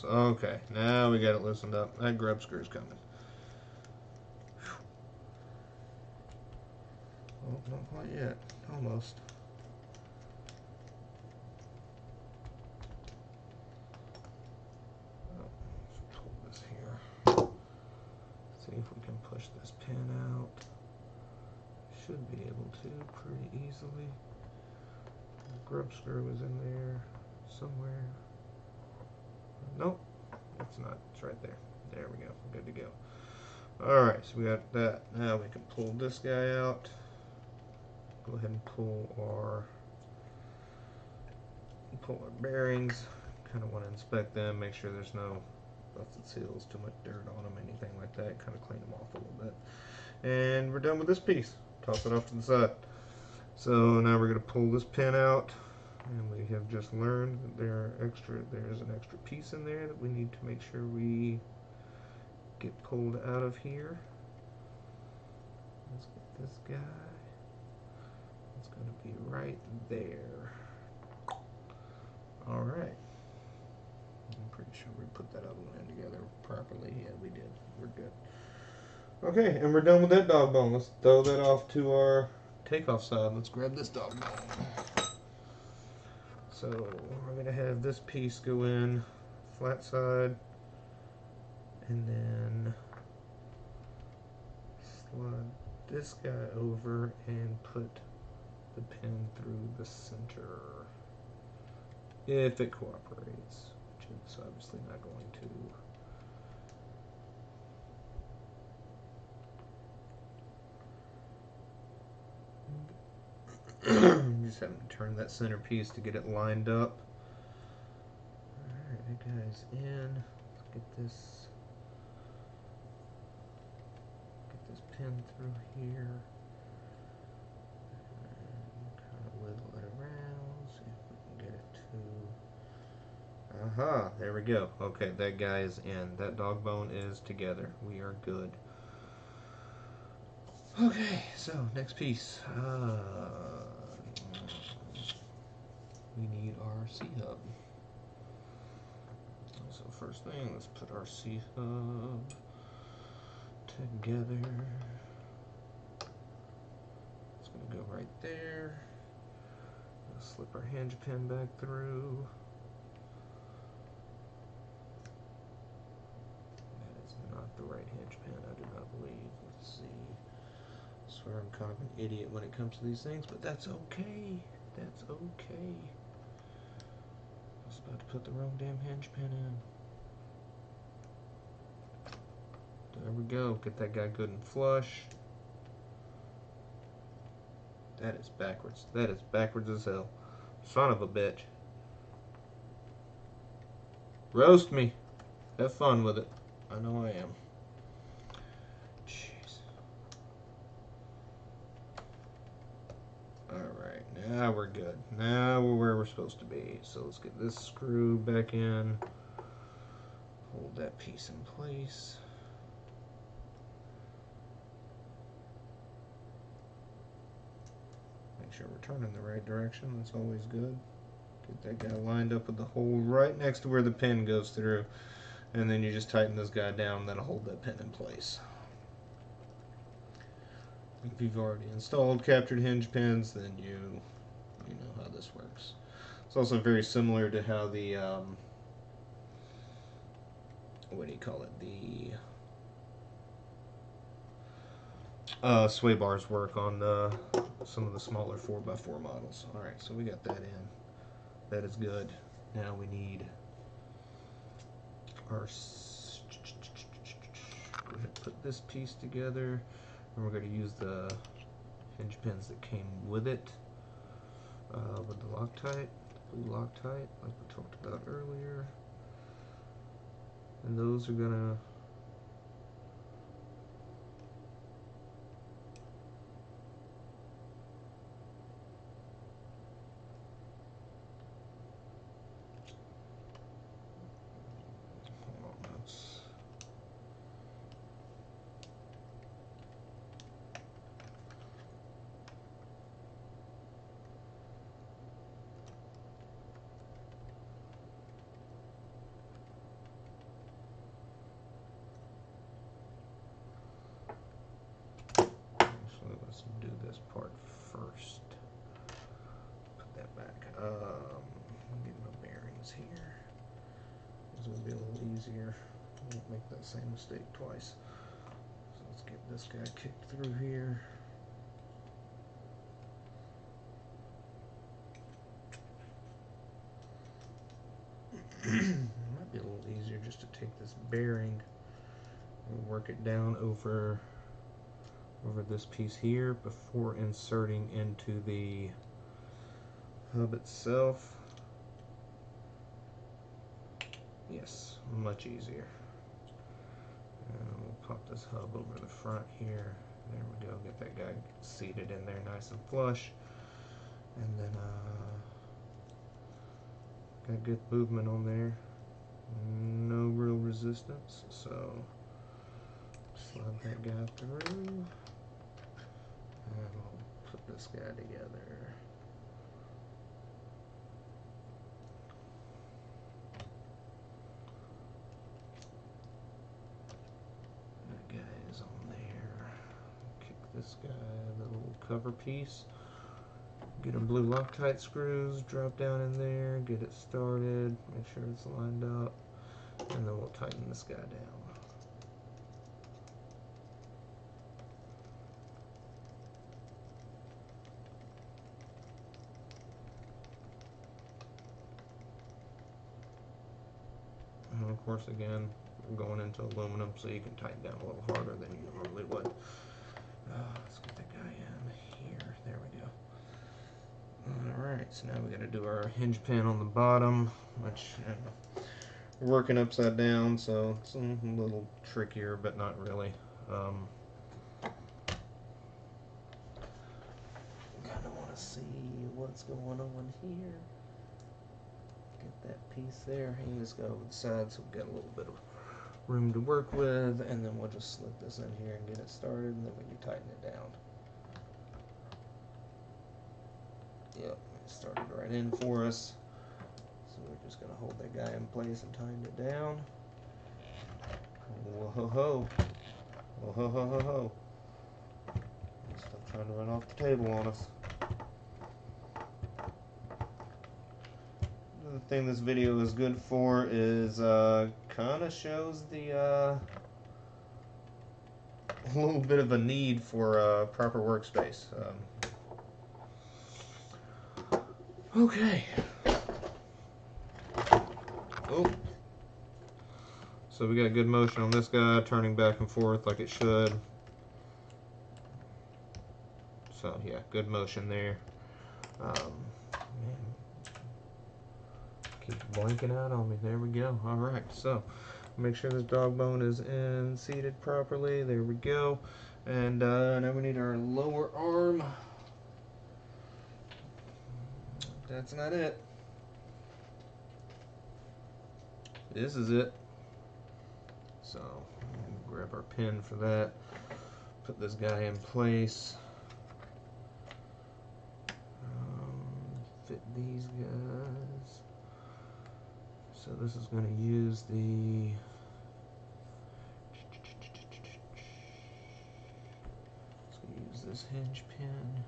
A: Okay, now we got it loosened up. That grub screw's coming. Oh, not quite yet. Almost. Oh, let's pull this here. See if we can push this pin out. Should be able to pretty easily. The grub screw is in there somewhere. Nope, it's not. It's right there. There we go. Good to go. Alright, so we got that. Now we can pull this guy out. Go ahead and pull our pull our bearings. Kind of want to inspect them, make sure there's no busted seals, too much dirt on them, anything like that. Kind of clean them off a little bit. And we're done with this piece. Toss it off to the side. So now we're going to pull this pin out and we have just learned that there are extra there's an extra piece in there that we need to make sure we get pulled out of here let's get this guy. It's going to be right there. All right. I'm pretty sure we put that other one in together properly. Yeah we did. We're good. Okay and we're done with that dog bone. Let's throw that off to our takeoff side. Let's grab this dog bone. So we're going to have this piece go in flat side and then slide this guy over and put the pin through the center if it cooperates which it's obviously not going to just having to turn that center piece to get it lined up. Alright, that guy's in. Let's get this get this pin through here. And kind of wiggle it around, see if we can get it to Aha, uh -huh, there we go. Okay, that guy is in. That dog bone is together. We are good. Okay, so next piece. Uh, we need our C-hub. So first thing, let's put our C-hub together. It's going to go right there. slip our hinge pin back through. That is not the right hinge pin, I do not believe. Let's see. I swear I'm kind of an idiot when it comes to these things, but that's okay. That's okay I was about to put the wrong damn hinge pin in. There we go. Get that guy good and flush. That is backwards. That is backwards as hell. Son of a bitch. Roast me. Have fun with it. I know I am. Jeez. Alright, now we're good. Now we're where we're supposed to be. So let's get this screw back in. Hold that piece in place. Make in the right direction. That's always good. Get that guy lined up with the hole right next to where the pin goes through. And then you just tighten this guy down. That'll hold that pin in place. If you've already installed captured hinge pins, then you you know how this works. It's also very similar to how the um, what do you call it? The uh, sway bars work on uh, some of the smaller 4x4 models. Alright, so we got that in. That is good. Now we need our go ahead put this piece together and we're going to use the hinge pins that came with it uh, with the Loctite. blue Loctite, like we talked about earlier. And those are gonna easier. Won't make that same mistake twice. So let's get this guy kicked through here. might be a little easier just to take this bearing and work it down over over this piece here before inserting into the hub itself. Yes, much easier. And we'll pop this hub over the front here. There we go. Get that guy seated in there nice and flush. And then uh, got good movement on there. No real resistance, so slide that guy through. And we'll put this guy together. Little cover piece. Get them blue Loctite screws, drop down in there, get it started, make sure it's lined up, and then we'll tighten this guy down. And of course again, we're going into aluminum so you can tighten down a little harder than you normally would. Let's get the guy in here. There we go. Alright, so now we got to do our hinge pin on the bottom, which we're working upside down, so it's a little trickier, but not really. Um, kind of want to see what's going on here. Get that piece there. Hang this guy over the side so we got a little bit of room to work with, and then we'll just slip this in here and get it started, and then we can tighten it down. Yep, it started right in for us. So we're just going to hold that guy in place and tighten it down. Whoa ho ho. Whoa ho ho ho ho. Stop trying to run off the table on us. The thing this video is good for is uh, kind of shows the uh, a little bit of a need for a proper workspace. Um, okay. Oh. So we got good motion on this guy, turning back and forth like it should. So yeah, good motion there. Um, keeps blinking out on me. There we go. All right, so make sure this dog bone is in seated properly. There we go. And uh, now we need our lower arm. That's not it. This is it. So grab our pin for that. Put this guy in place. Um, fit these guys. So this is going to use the use this hinge pin.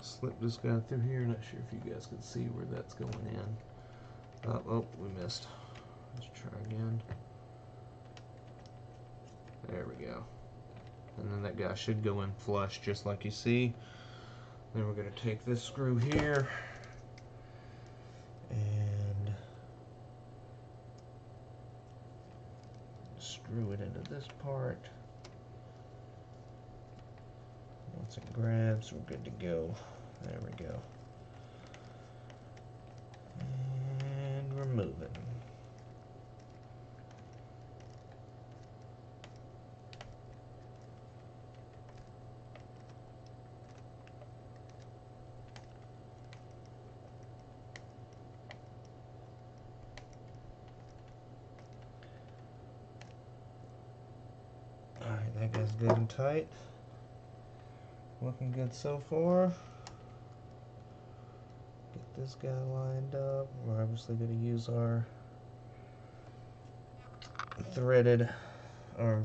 A: Slip this guy through here. Not sure if you guys can see where that's going in. Oh, oh, we missed. Let's try again. There we go. And then that guy should go in flush just like you see. Then we're going to take this screw here this part. Once it grabs, we're good to go. There we go. And remove it. Guy's tight. Looking good so far. Get this guy lined up. We're obviously going to use our threaded or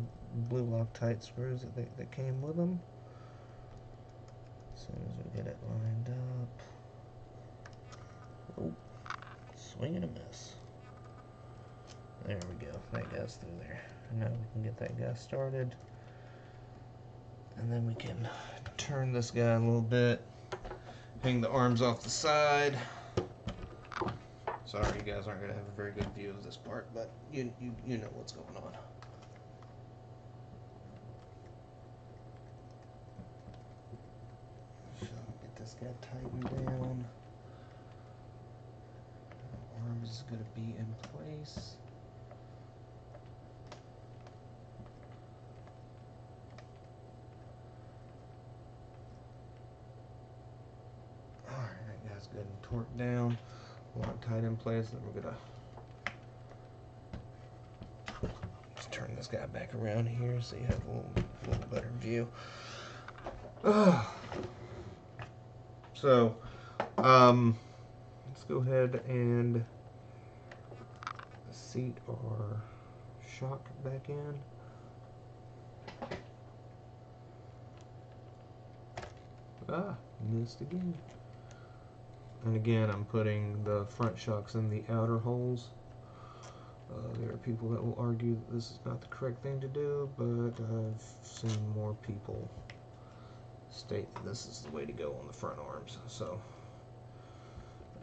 A: blue Loctite screws that, they, that came with them. As soon as we get it lined up. Oh, swing and a miss. There we go. That goes through there. Now we can get that guy started. And then we can turn this guy a little bit. Hang the arms off the side. Sorry, you guys aren't going to have a very good view of this part, but you, you, you know what's going on. So get this guy tightened down. Arms is going to be in place. good and torque down, Loctite in place, and we're gonna just turn this guy back around here so you have a little, little better view. so, um, let's go ahead and seat our shock back in. Ah, missed again. And again, I'm putting the front shocks in the outer holes. Uh, there are people that will argue that this is not the correct thing to do, but I've seen more people state that this is the way to go on the front arms. So,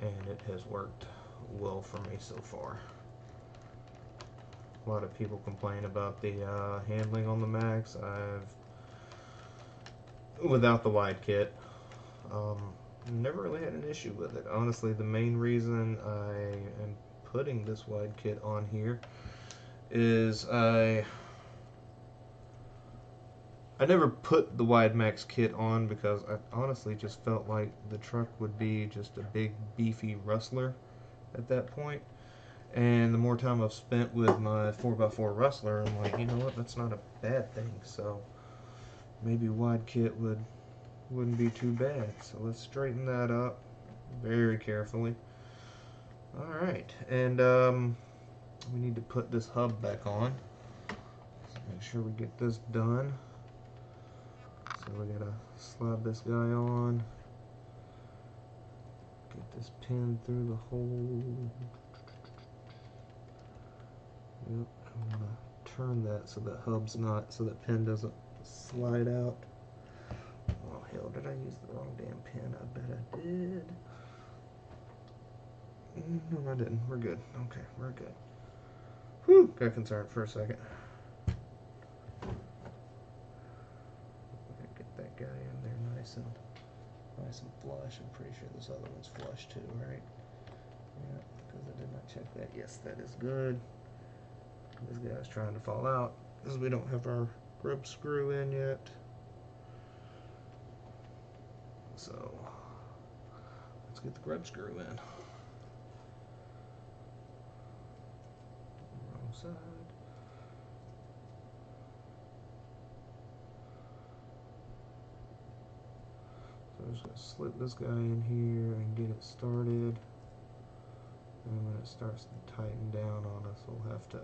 A: and it has worked well for me so far. A lot of people complain about the uh, handling on the Maxx. I've, without the wide kit, um, never really had an issue with it. Honestly, the main reason I am putting this wide kit on here is I I never put the wide maxx kit on because I honestly just felt like the truck would be just a big beefy rustler at that point. And the more time I've spent with my 4x4 rustler, I'm like, you know what, that's not a bad thing. So maybe wide kit would wouldn't be too bad. So let's straighten that up very carefully. Alright, and um, we need to put this hub back on. Make sure we get this done. So we gotta slide this guy on. Get this pin through the hole. Yep, I'm gonna turn that so that hub's not, so that pin doesn't slide out hell, did I use the wrong damn pen? I bet I did. No, I didn't. We're good. Okay, we're good. Whew, got concerned for a second. Get that guy in there nice and nice and flush. I'm pretty sure this other one's flush too, right? Yeah, because I did not check that. Yes, that is good. This guy's trying to fall out because we don't have our grub screw in yet. So let's get the grub screw in. Wrong side. So I'm just going to slip this guy in here and get it started. And when it starts to tighten down on us, we'll have to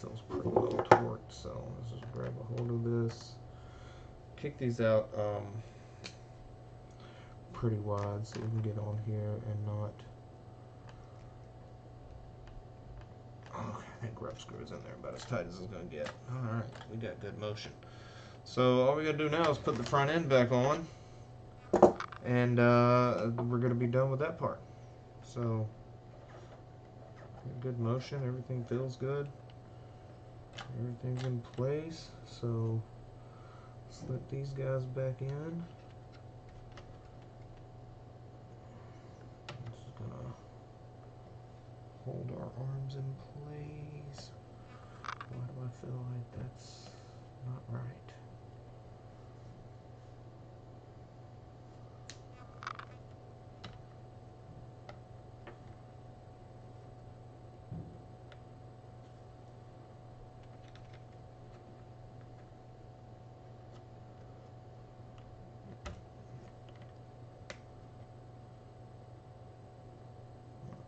A: feels pretty well torqued, so let's just grab a hold of this. Kick these out um, pretty wide so we can get on here and not. Okay, think grub screw is in there about as tight as it's going to get. Alright, we got good motion. So all we got to do now is put the front end back on and uh, we're going to be done with that part. So good motion, everything feels good. Everything's in place. So slip these guys back in. Just gonna hold our arms in place. Why do I feel like that's not right?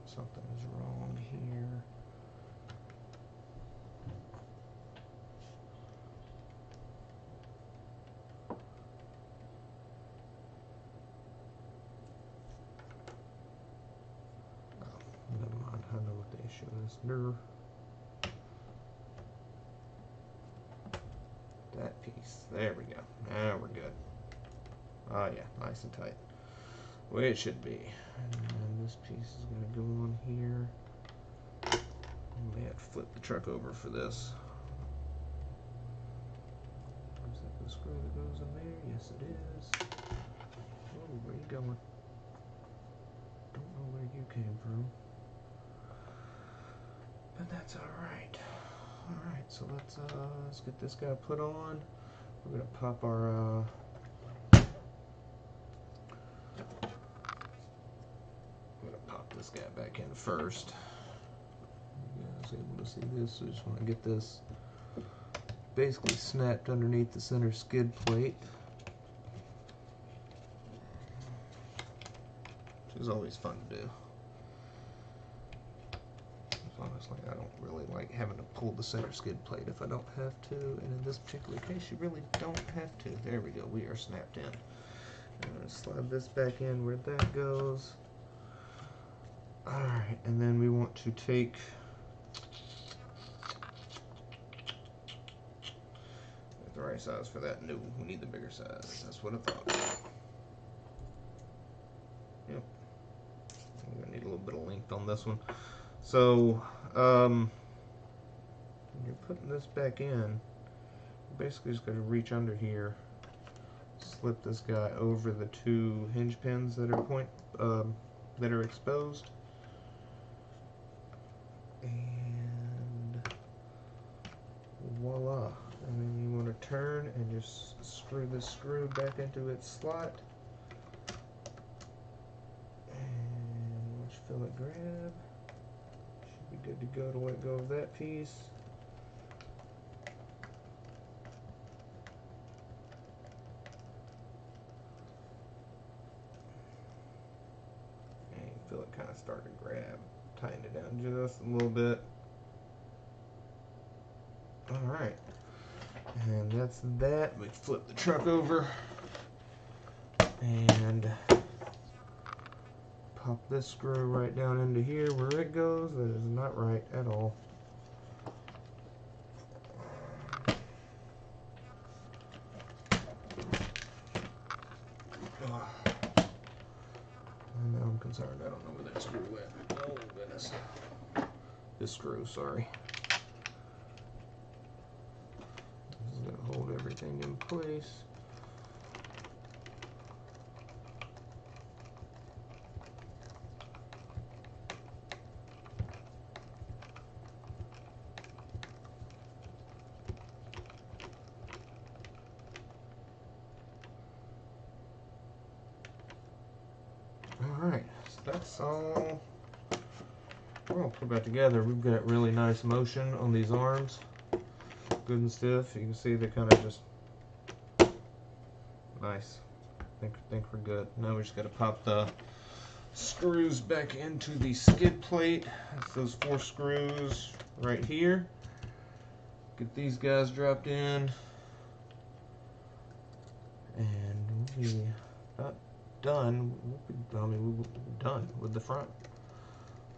A: Something is wrong here. I. That piece. There we go. Now we're good. Oh yeah, nice and tight. Way it should be. This piece is going to go on here. I may have to flip the truck over for this. Is that the screw that goes in there? Yes, it is. Oh, where you going? Don't know where you came from. But that's alright. Alright, so let's uh let's get this guy put on. We're gonna pop our uh this guy back in first. You guys able to see this? So just want to get this basically snapped underneath the center skid plate. Which is always fun to do. Honestly, I don't really like having to pull the center skid plate if I don't have to. And in this particular case, you really don't have to. There we go. We are snapped in. To slide this back in where that goes. Alright, and then we want to take the right size for that. No, we need the bigger size. That's what I thought. Yep. I'm gonna need a little bit of length on this one. So, um, you're putting this back in, basically just going to reach under here, slip this guy over the two hinge pins that are point um, that are exposed and voila and then you want to turn and just screw the screw back into its slot and watch fillet grab should be good to go to let go of that piece and feel it kind of start to grab tighten it down just a little bit. Alright. And that's that. We flip the truck over and pop this screw right down into here where it goes. That is not right at all. I'm concerned. I don't know where that screw went. Oh goodness. This screw, sorry. This is gonna hold everything in place. Alright, so that's all well, put back together. We've got really nice motion on these arms. Good and stiff. You can see they kind of just nice. Think think we're good. Now we just got to pop the screws back into the skid plate. That's those four screws right here. Get these guys dropped in. And be about done. I mean, we'll be done with the front.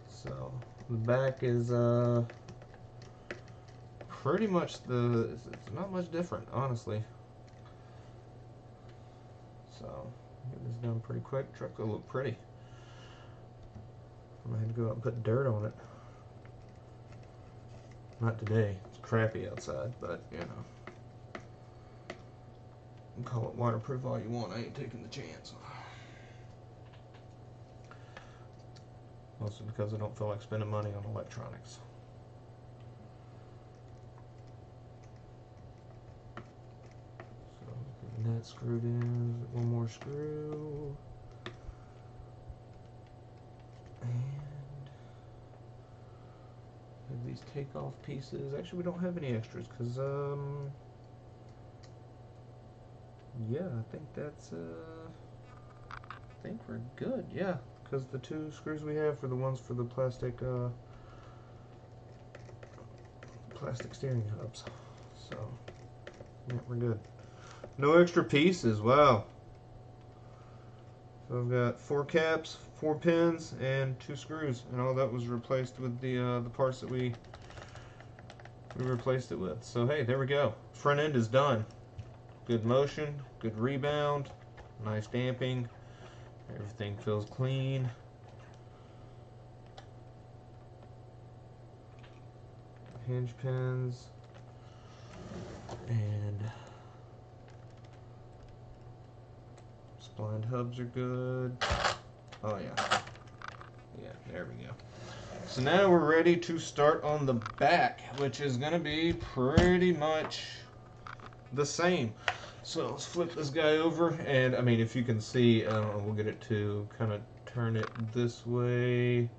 A: So the back is uh, pretty much the, it's not much different, honestly. So get this done pretty quick. Truck will look pretty. I'm gonna have to go out and put dirt on it. Not today. It's crappy outside, but you know. You call it waterproof all you want. I ain't taking the chance. Mostly because I don't feel like spending money on electronics. So getting that screwed in. One more screw. And have these takeoff pieces. Actually, we don't have any extras because um. Yeah, I think that's uh. I think we're good. Yeah, because the two screws we have for the ones for the plastic uh, plastic steering hubs. So yeah, we're good. No extra pieces. Wow. So I've got four caps, four pins, and two screws, and all that was replaced with the uh, the parts that we we replaced it with. So hey, there we go. Front end is done. Good motion, good rebound, nice damping. Everything feels clean. Hinge pins and splined hubs are good. Oh yeah. Yeah, there we go. So now we're ready to start on the back, which is going to be pretty much the same. So let's flip this guy over, and I mean, if you can see, uh, we'll get it to kind of turn it this way.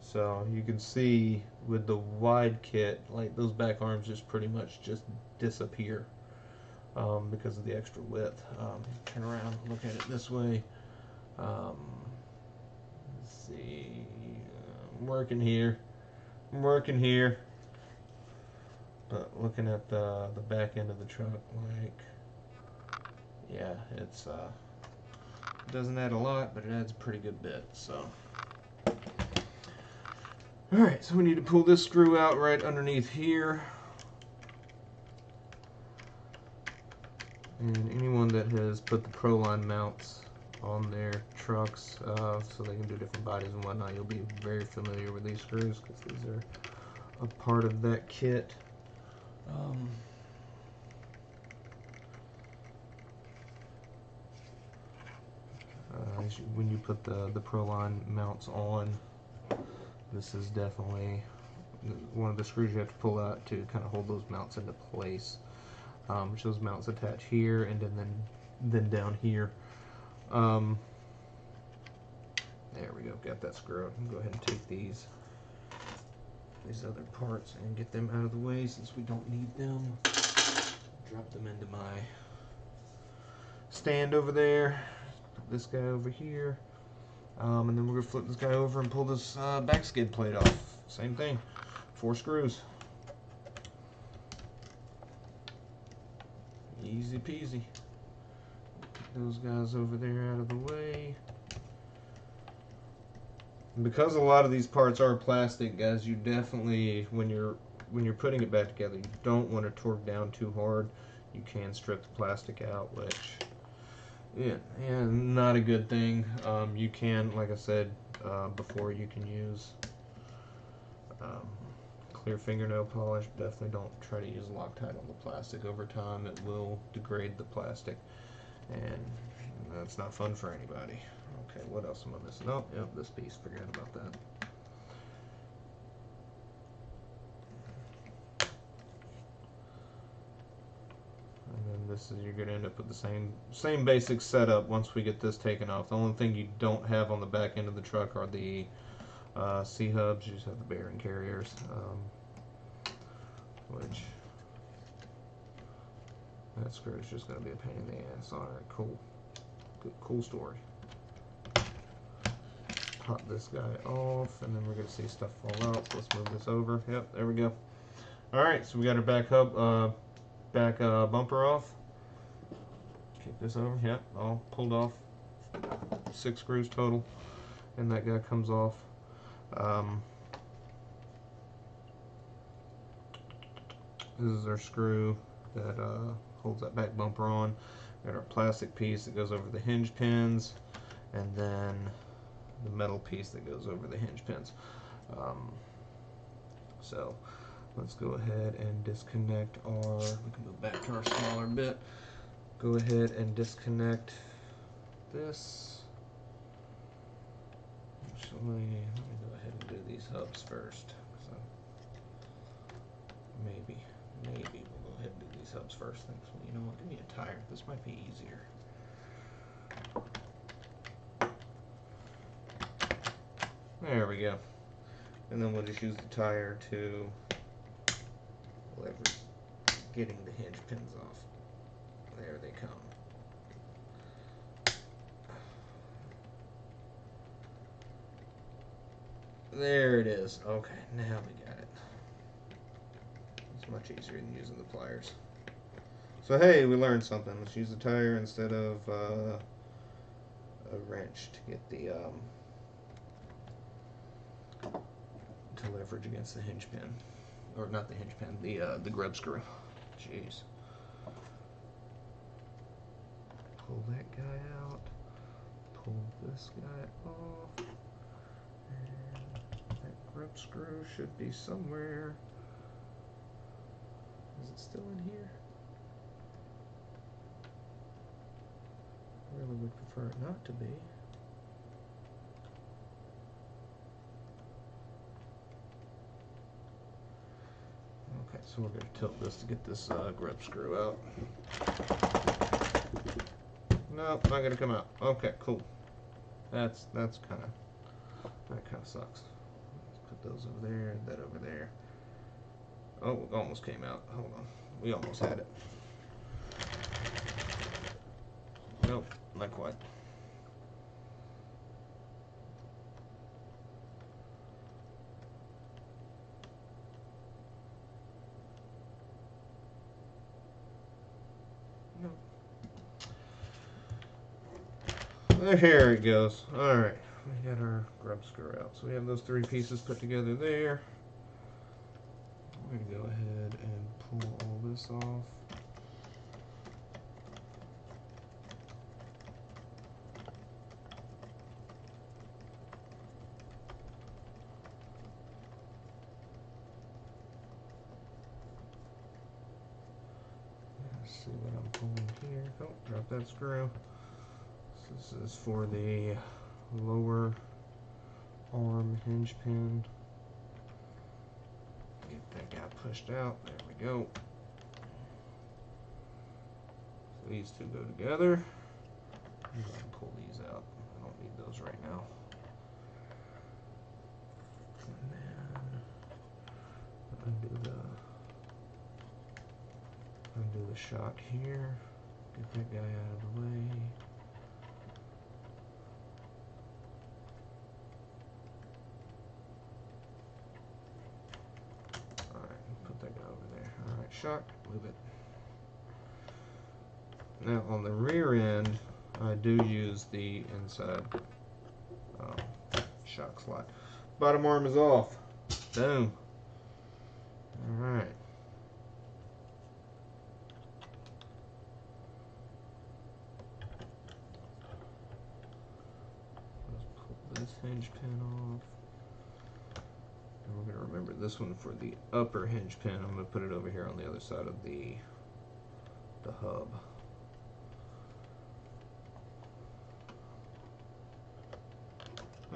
A: So you can see with the wide kit, like those back arms just pretty much just disappear um, because of the extra width. Um, turn around, look at it this way. Um, let's see, I'm working here. I'm working here. But looking at the the back end of the truck, like, yeah, it's uh, doesn't add a lot, but it adds a pretty good bit. So, all right, so we need to pull this screw out right underneath here. And anyone that has put the Proline mounts on their trucks uh, so they can do different bodies and whatnot, you'll be very familiar with these screws because these are a part of that kit. Um, uh, you, when you put the the Proline mounts on, this is definitely one of the screws you have to pull out to kind of hold those mounts into place. Um, which those mounts attach here and then then down here. Um, there we go, got that screw out. Go ahead and take these these other parts and get them out of the way since we don't need them. Drop them into my stand over there. This guy over here. Um, and then we're going to flip this guy over and pull this uh, back skid plate off. Same thing. Four screws. Easy peasy. Get those guys over there out of the way because a lot of these parts are plastic, guys, you definitely when you're when you're putting it back together, you don't want to torque down too hard. You can strip the plastic out, which yeah, yeah not a good thing. Um, you can, like I said uh, before, you can use um, clear fingernail polish. Definitely don't try to use Loctite on the plastic. Over time, it will degrade the plastic, and that's not fun for anybody. Okay, what else am I missing? Oh, yep, this piece. Forget about that. And then this is you're gonna end up with the same same basic setup once we get this taken off. The only thing you don't have on the back end of the truck are the uh, C hubs. You just have the bearing carriers, um, which that screw is just gonna be a pain in the ass. All right, cool, Good, cool story pop this guy off, and then we're going to see stuff fall out. Let's move this over. Yep, there we go. All right, so we got our back hub, uh, back uh, bumper off. Keep this over. Yep, all pulled off. Six screws total, and that guy comes off. Um, this is our screw that uh, holds that back bumper on. We got our plastic piece that goes over the hinge pins, and then the metal piece that goes over the hinge pins. Um, so let's go ahead and disconnect our, we can go back to our smaller bit. Go ahead and disconnect this. Actually, let me go ahead and do these hubs first. So maybe, maybe we'll go ahead and do these hubs first. Thanks. You know what? Give me a tire. This might be easier. There we go. And then we'll just use the tire to leverage getting the hinge pins off. There they come. There it is. Okay, now we. It's much easier than using the pliers. So hey, we learned something. Let's use the tire instead of uh, a wrench to get the um, to leverage against the hinge pin, or not the hinge pin, the uh, the grub screw. Jeez. Pull that guy out. Pull this guy off. And that grub screw should be somewhere. Is it still in here? I really would prefer it not to be. Okay, so we're going to tilt this to get this uh, grub screw out. Nope, not going to come out. Okay, cool. That's that's kind of that kind of sucks. Let's put those over there, that over there. Oh, it almost came out. Hold on, we almost had it. Nope, not quite. There it goes. Alright, we got our grub screw out. So we have those three pieces put together there. We're going to go ahead and pull all this off. Let's see what I'm pulling here. Oh, drop that screw. This is for the lower arm hinge pin. Get that guy pushed out. There we go. So these two go together. Pull these out. I don't need those right now. And then undo the undo the shock here. Get that guy out of the way. Move it. Now on the rear end, I do use the inside um, shock slot. Bottom arm is off. Boom. Alright. Let's pull this hinge pin off. And we're going to remember one for the upper hinge pin. I'm going to put it over here on the other side of the, the hub.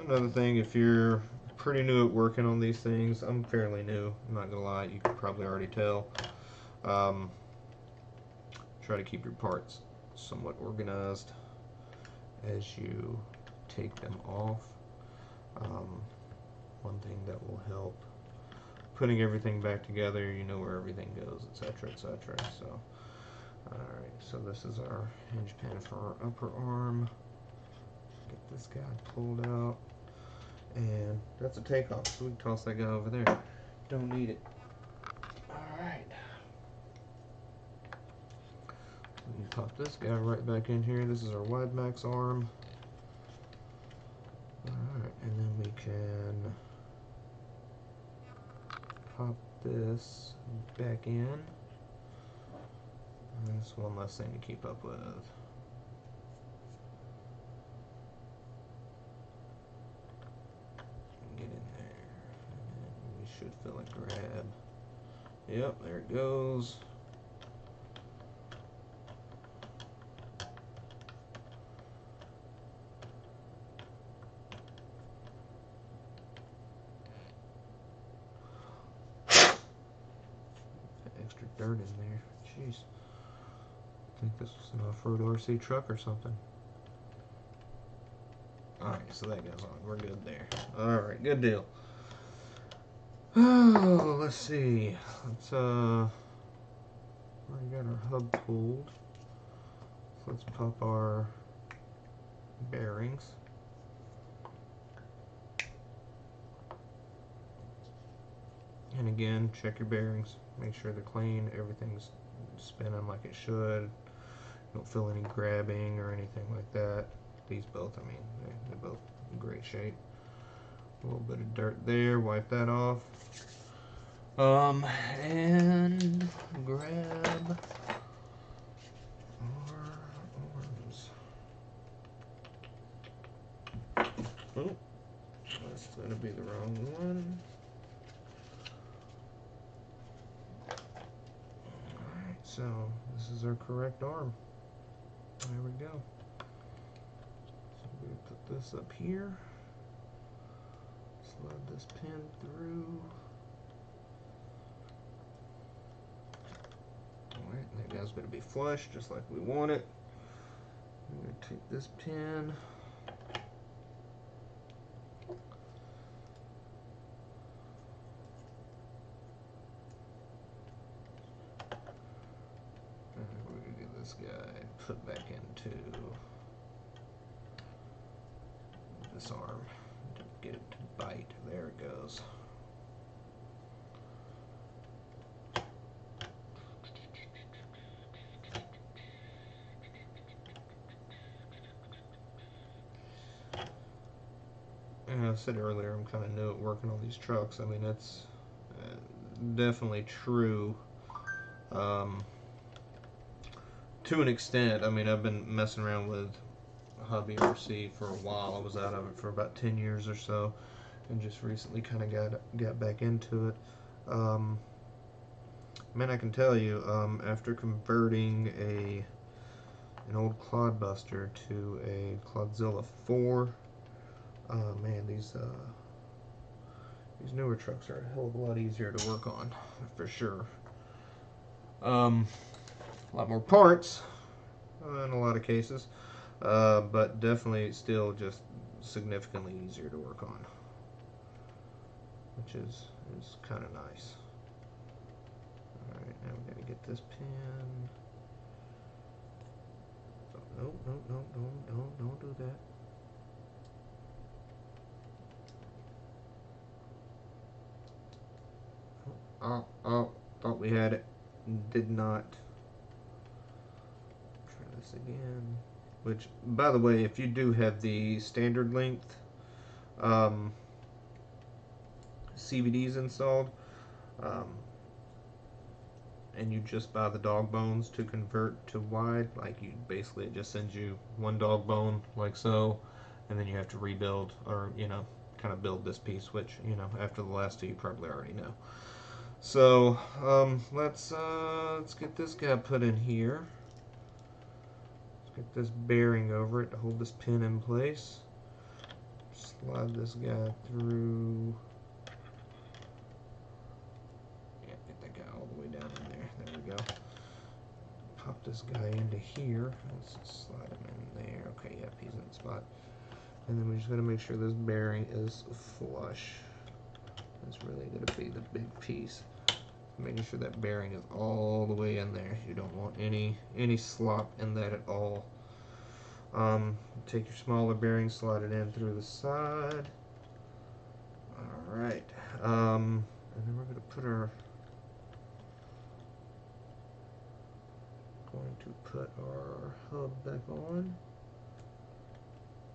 A: Another thing, if you're pretty new at working on these things, I'm fairly new, I'm not going to lie, you can probably already tell. Um, try to keep your parts somewhat organized as you take them off. Um, one thing that will help putting everything back together you know where everything goes etc etc so alright so this is our hinge pin for our upper arm. Get this guy pulled out. And that's a takeoff so we can toss that guy over there. Don't need it. Alright. You pop this guy right back in here. This is our wide maxx arm. Alright and then we can pop this back in. And that's one less thing to keep up with. Get in there. And we should fill a grab. Yep, there it goes. Extra dirt in there. Jeez. I think this was an off-road RC truck or something. Alright, so that goes on. We're good there. Alright, good deal. Oh, let's see. Let's, uh... We got our hub pulled. So let's pop our bearings. And again, check your bearings. Make sure they're clean. Everything's spinning like it should. Don't feel any grabbing or anything like that. These both, I mean, they, they're both in great shape. A little bit of dirt there. Wipe that off. Um, and grab our arms. Oh, that's gonna be the wrong one. Alright, so this is our correct arm. There we go. So we put this up here. Slide this pin through. Alright, that guy's going to be flush just like we want it. I'm going to take this pin. And we're going to get this guy put back into this arm to get it to bite. There it goes. And I said earlier, I'm kind of new at working on these trucks. I mean, that's uh, definitely true. Um, to an extent, I mean, I've been messing around with Hobby RC for a while. I was out of it for about 10 years or so, and just recently kind of got got back into it. Um, man, I can tell you, um, after converting a an old Clodbuster to a Clodzilla 4, uh, man, these uh, these newer trucks are a hell of a lot easier to work on, for sure. Um, a lot more parts uh, in a lot of cases, uh, but definitely still just significantly easier to work on, which is is kind of nice. All right, now we got to get this pin. So, no, no, no, don't, don't, don't do that. Oh, oh, thought we had it. Did not. Try this again. Which, by the way, if you do have the standard length um, CVDs installed, um, and you just buy the dog bones to convert to wide, like you basically it just sends you one dog bone like so, and then you have to rebuild or you know kind of build this piece, which you know after the last two you probably already know. So um, let's uh, let's get this guy put in here. Let's get this bearing over it to hold this pin in place. Slide this guy through. Yeah, get that guy all the way down in there. There we go. Pop this guy into here. Let's slide him in there. Okay, yep, he's in the spot. And then we just gotta make sure this bearing is flush. That's really gonna be the big piece making sure that bearing is all the way in there. You don't want any any slop in that at all. Um, take your smaller bearing, slide it in through the side. All right, um, and then we're going to put our going to put our hub back on.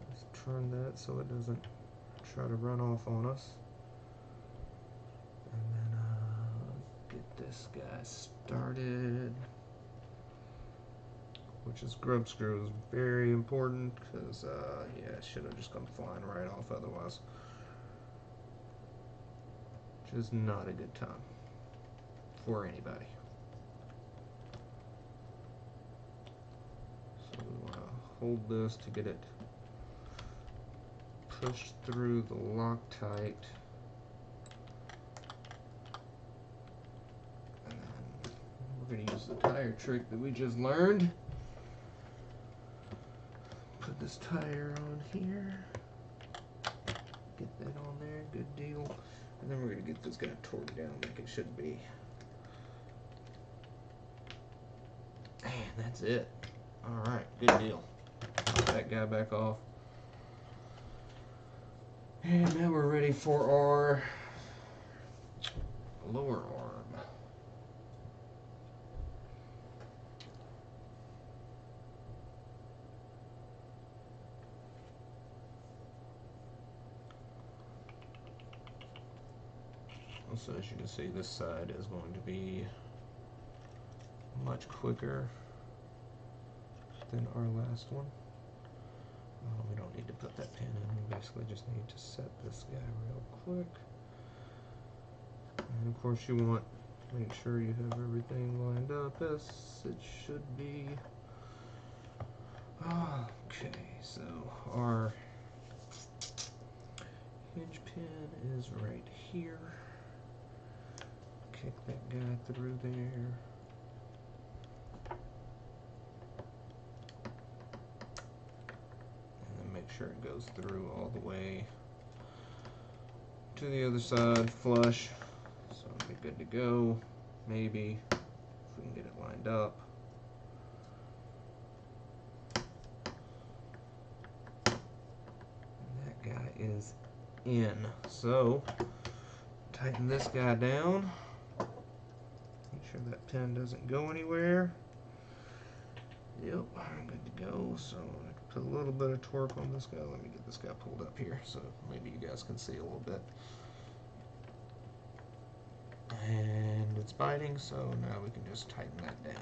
A: Let's turn that so it doesn't try to run off on us. And then this guy started. Which is grub screw is very important because uh, yeah, it should have just come flying right off otherwise. Which is not a good time for anybody. So we want to hold this to get it pushed through the Loctite. And then we're going to use the tire trick that we just learned. Put this tire on here. Get that on there, good deal. And then we're going to get this guy torqued down like it should be. And that's it. Alright, good deal. Pop that guy back off. And now we're ready for our lower arm. So as you can see, this side is going to be much quicker than our last one. Uh, we don't need to put that pin in, we basically just need to set this guy real quick. And of course you want to make sure you have everything lined up as it should be. Okay, so our hinge pin is right here. Kick that guy through there. And make sure it goes through all the way to the other side flush. So it'll be good to go. Maybe if we can get it lined up. That guy is in. So tighten this guy down. Sure that pin doesn't go anywhere. Yep, I'm good to go. So I put a little bit of torque on this guy. Let me get this guy pulled up here so maybe you guys can see a little bit. And it's biting, so now we can just tighten that down.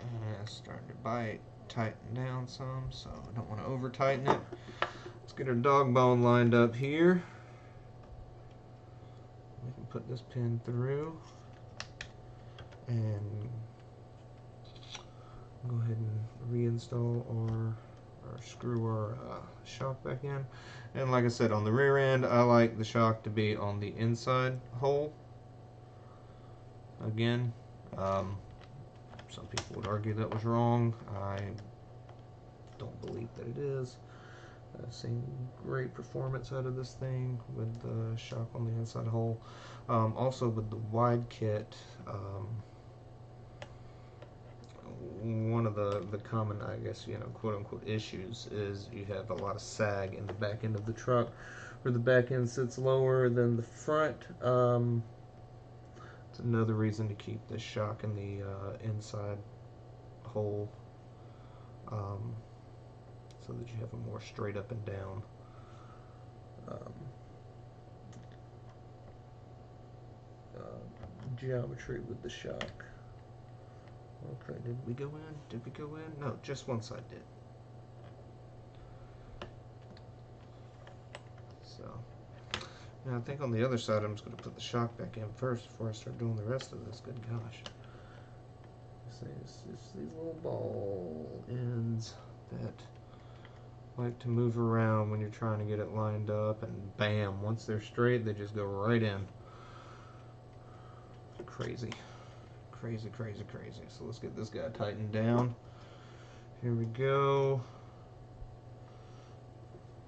A: And it's starting to bite tighten down some, so I don't want to over tighten it. Let's get our dog bone lined up here. We can put this pin through and go ahead and reinstall or, or screw our uh, shock back in. And like I said, on the rear end, I like the shock to be on the inside hole. Again, um, some people would argue that was wrong. I don't believe that it is. Uh, seen great performance out of this thing with the shock on the inside hole. Um, also with the wide kit, um, one of the, the common, I guess, you know, quote unquote issues is you have a lot of sag in the back end of the truck where the back end sits lower than the front. Um, it's another reason to keep the shock in the uh, inside hole um, so that you have a more straight up and down um, uh, geometry with the shock. Okay, did we go in? Did we go in? No, just one side did. Now I think on the other side I'm just going to put the shock back in first before I start doing the rest of this. Good gosh. It's, it's these little ball ends that like to move around when you're trying to get it lined up and bam, once they're straight they just go right in. Crazy. Crazy, crazy, crazy. So let's get this guy tightened down. Here we go.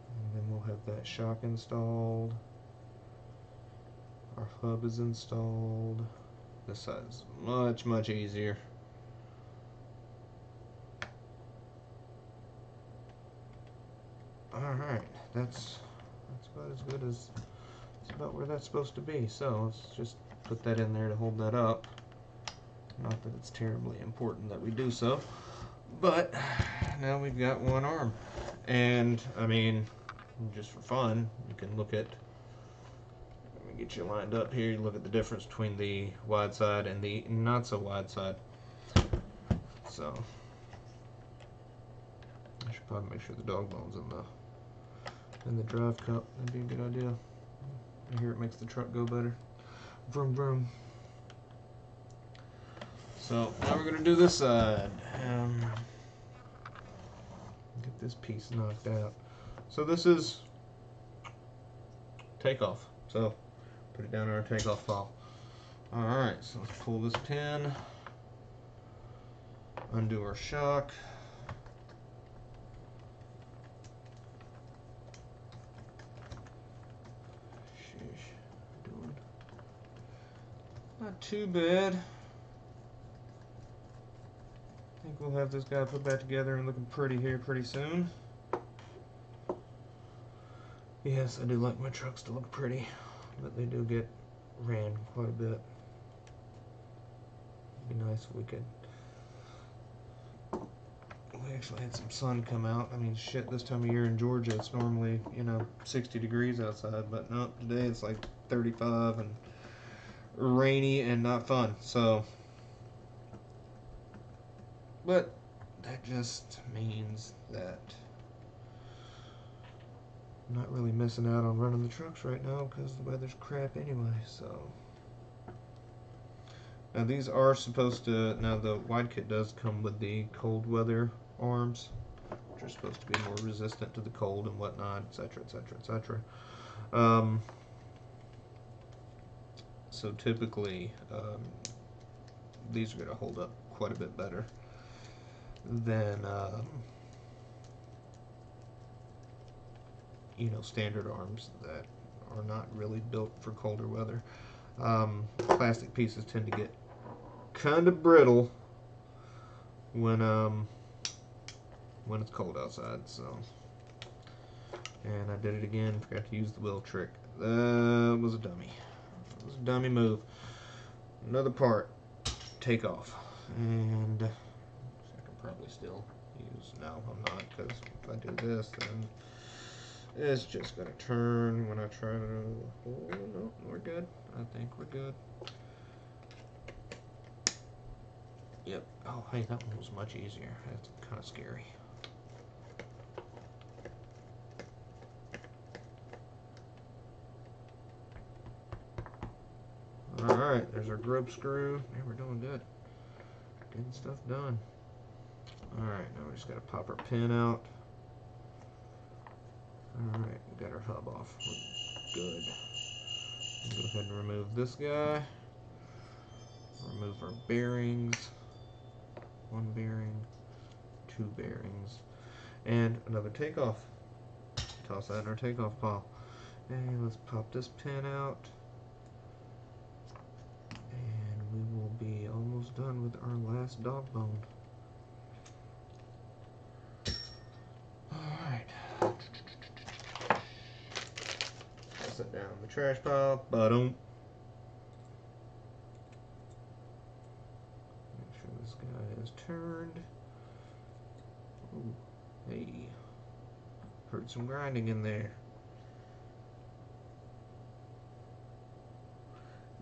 A: And then we'll have that shock installed. Our hub is installed. This side is much, much easier. Alright, that's that's about as good as it's about where that's supposed to be. So let's just put that in there to hold that up. Not that it's terribly important that we do so. But now we've got one arm. And I mean, just for fun, you can look at get you lined up here. You look at the difference between the wide side and the not so wide side. So I should probably make sure the dog bones in the in the drive cup. That'd be a good idea. I hear it makes the truck go better. Vroom vroom. So now we're gonna do this side. Um, get this piece knocked out. So this is takeoff. So put it down in our takeoff file. Alright, so let's pull this pin, undo our shock. Sheesh, not too bad. I think we'll have this guy put back together and looking pretty here pretty soon. Yes, I do like my trucks to look pretty, but they do get ran quite a bit. It'd be nice if we could. We actually had some sun come out. I mean, shit, this time of year in Georgia, it's normally, you know, 60 degrees outside, but no, today it's like 35 and rainy and not fun. So, but that just means that Not really missing out on running the trucks right now because the weather's crap anyway, so. Now these are supposed to, now the wide kit does come with the cold weather arms, which are supposed to be more resistant to the cold and whatnot, etc., etc., etc. So typically, um, these are going to hold up quite a bit better than um, you know standard arms that are not really built for colder weather. Um, plastic pieces tend to get kind of brittle when um, when it's cold outside. So, and I did it again. Forgot to use the wheel trick. That was a dummy. It was a dummy move. Another part. Take off. And I can probably still use. No, I'm not because if I do this, then it's just gonna turn when I try to. Oh no, we're good. I think we're good. Yep. Oh, hey, that one was much easier. That's kind of scary. Alright, there's our grub screw. Man, we're doing good. Getting stuff done. Alright, now we just gotta pop our pin out. Alright, we got our hub off. We're good. Go ahead and remove this guy. Remove our bearings. One bearing, two bearings, and another takeoff. Toss that in our takeoff pile. And let's pop this pin out. And we will be almost done with our last dog bone. Set down the trash pile. Ba-dum. Make sure this guy is turned. Ooh, hey. Heard some grinding in there.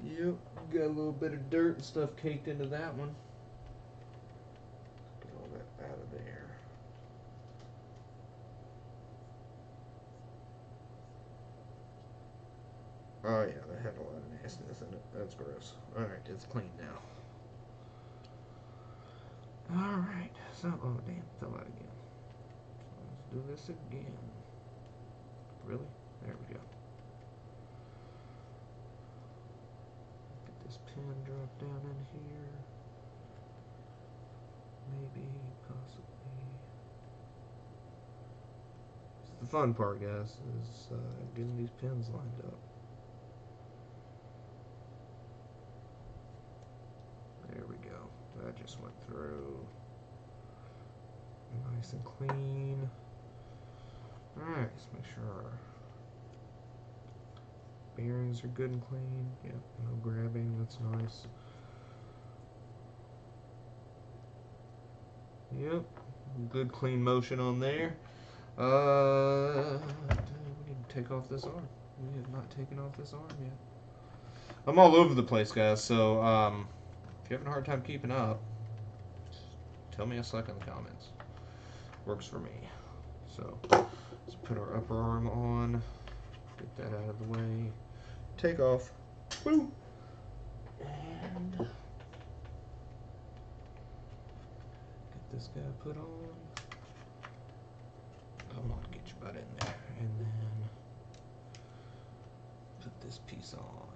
A: Yep, got a little bit of dirt and stuff caked into that one. Get all that out of there. Oh yeah, that had a lot of nastiness in it. That's gross. Alright, it's clean now. Alright, so, oh damn, fell out again. Let's do this again. Really? There we go. Get this pin drop down in here. Maybe, possibly. The fun part, guys, is uh, getting these pins lined up. that just went through nice and clean. Alright, let's make sure bearings are good and clean. Yep, no grabbing, that's nice. Yep, good clean motion on there. Uh, we need to take off this arm. We have not taken off this arm yet. I'm all over the place, guys. So um, if you're having a hard time keeping up, tell me a suck in the comments. Works for me. So let's put our upper arm on. Get that out of the way. Take off. Woo! And get this guy put on. On, get your butt in there. And then put this piece on.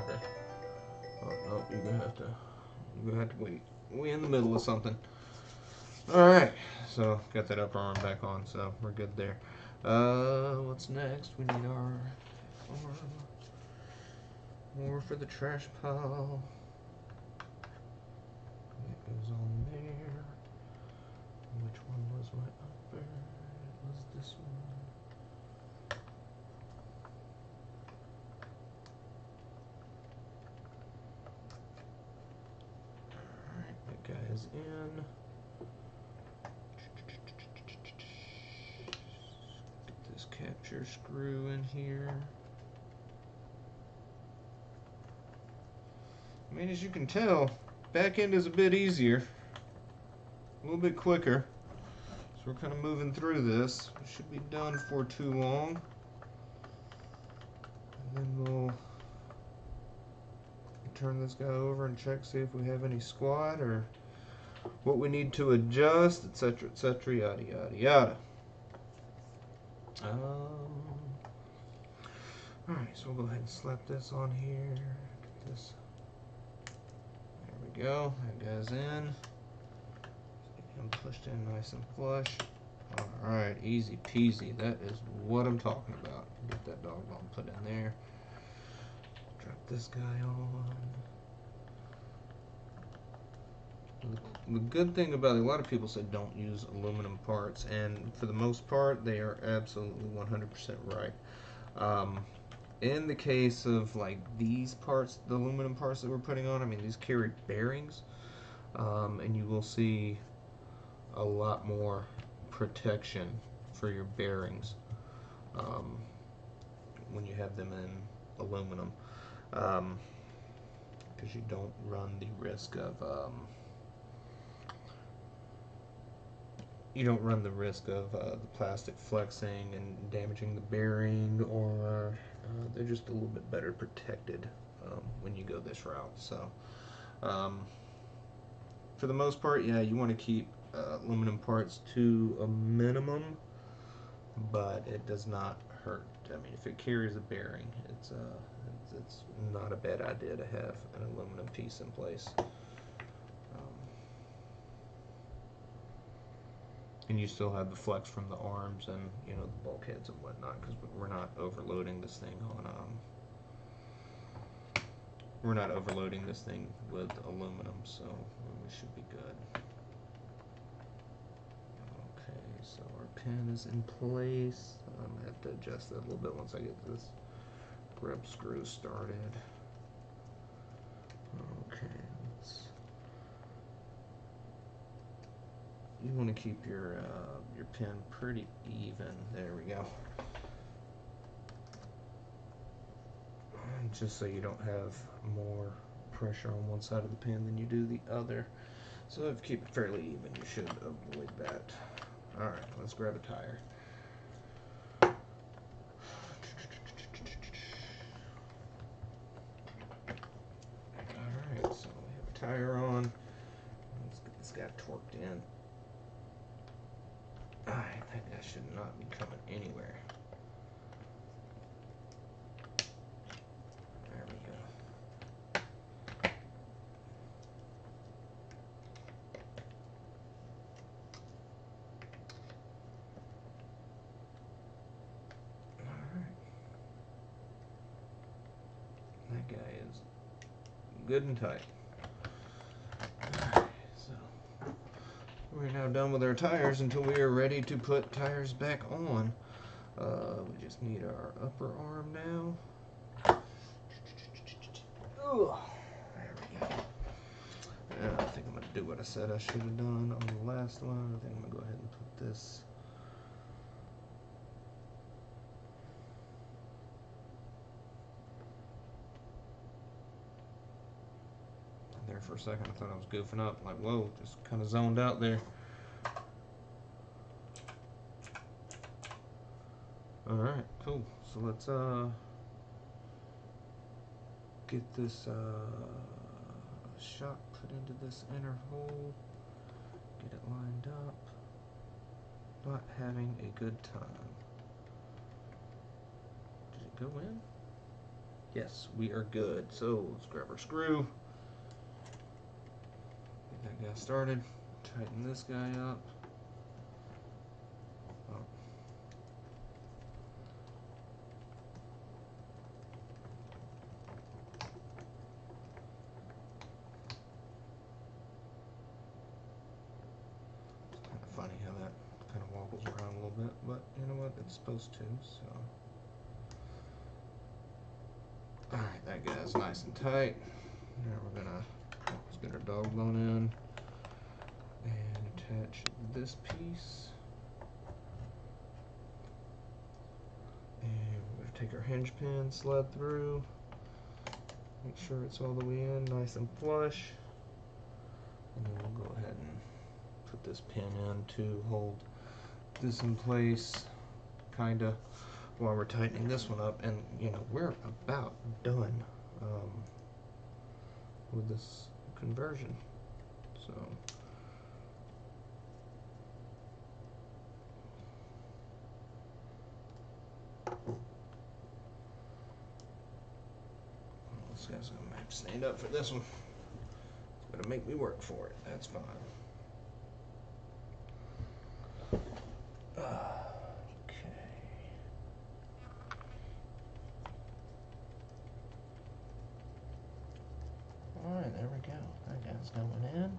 A: Shocker. Oh no, you're gonna have to you're gonna have to wait. We in the middle of something. Alright, so got that upper arm back on, so we're good there. Uh what's next? We need our arm. More for the trash pile. It goes on there. Which one was my upper? It was this one. Alright, that guy is in. Get this capture screw in here. Mean, as you can tell, back end is a bit easier, a little bit quicker. So we're kind of moving through this. We should be done for too long. And then we'll turn this guy over and check, see if we have any squat or what we need to adjust, etc., etc., yada, yada, yada. Um, Alright, so we'll go ahead and slap this on here. Get this. Go. That guy's in. And pushed in nice and flush. Alright, easy peasy. That is what I'm talking about. Get that dog bone put in there. Drop this guy on. The, good thing about it, a lot of people say don't use aluminum parts, and for the most part, they are absolutely 100% right. Um, in the case of like these parts, the aluminum parts that we're putting on, I mean, these carry bearings, um, and you will see a lot more protection for your bearings um, when you have them in aluminum because um, you don't run the risk of um, you don't run the risk of uh, the plastic flexing and damaging the bearing or uh, they're just a little bit better protected um, when you go this route so um, for the most part yeah you want to keep uh, aluminum parts to a minimum but it does not hurt. I mean if it carries a bearing it's uh, it's, it's not a bad idea to have an aluminum piece in place and you still have the flex from the arms and you know the bulkheads and whatnot because we're not overloading this thing on um, we're not overloading this thing with aluminum so we should be good. Okay so our pin is in place. I'm gonna have to adjust that a little bit once I get this grub screw started okay let's you want to keep your uh, your pin pretty even. There we go. Just so you don't have more pressure on one side of the pin than you do the other. So if you keep it fairly even, you should avoid that. Alright, let's grab a tire. Alright, so we have a tire on. Let's get this guy torqued in. That should not be coming anywhere. There we go. Alright. That guy is good and tight. Alright, so we're now done with our tires until we are ready to put tires back on. Uh, we just need our upper arm now. Ugh. There we go. And I think I'm going to do what I said I should have done on the last one. I think I'm going to go ahead and put this there for a second. I thought I was goofing up. Like, whoa, just kind of zoned out there. All right, cool. So let's uh get this uh shot put into this inner hole. Get it lined up. Not having a good time. Did it go in? Yes, we are good. So let's grab our screw guy started. Tighten this guy up. Oh. It's kind of funny how that kind of wobbles around a little bit, but you know what? It's supposed to, so. Alright, that guy's nice and tight. Now we're gonna Let's get our dog bone in attach this piece. And we're going to take our hinge pin, slide through, make sure it's all the way in, nice and flush. And then we'll go ahead and put this pin in to hold this in place, kind of, while we're tightening this one up. And, you know, we're about done um, with this conversion. So guy's gonna have to stand up for this one. It's gonna make me work for it. That's fine. Okay. All right, there we go. That guy's going in.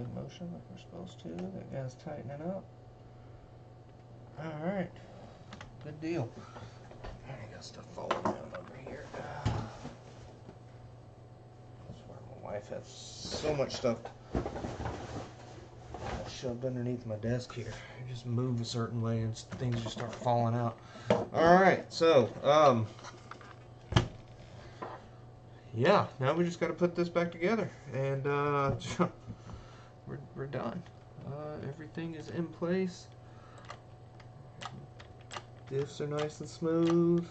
A: good motion like we're supposed to. That guy's tightening up. All right. Good deal. I got stuff falling down over here. That's where my wife has so much stuff shoved underneath my desk here. I just move a certain way and things just start falling out. Alright, so, um, yeah, now we just got to put this back together. And, uh, we're, we're done. Uh, everything is in place. Diffs are nice and smooth.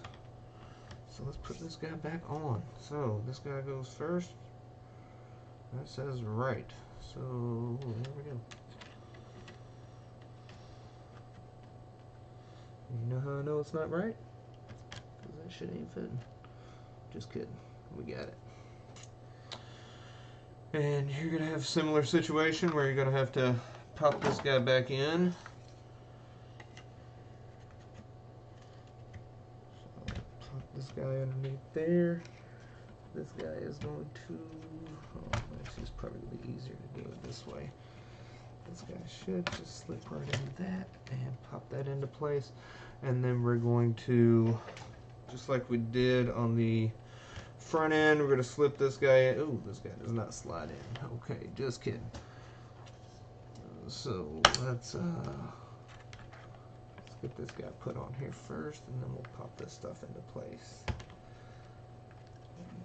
A: So let's put this guy back on. So this guy goes first. That says right. So there we go. You know how I know it's not right? Because that shit ain't fitting. Just kidding. We got it. And you're going to have similar situation where you're going to have to pop this guy back in. Pop this guy underneath there. This guy is going to, oh, actually it's probably easier to do it this way. This guy should just slip right into that and pop that into place. And then we're going to, just like we did on the front end, we're going to slip this guy in. Oh, this guy does not slide in. Okay, just kidding. So let's, uh, let's get this guy put on here first, and then we'll pop this stuff into place.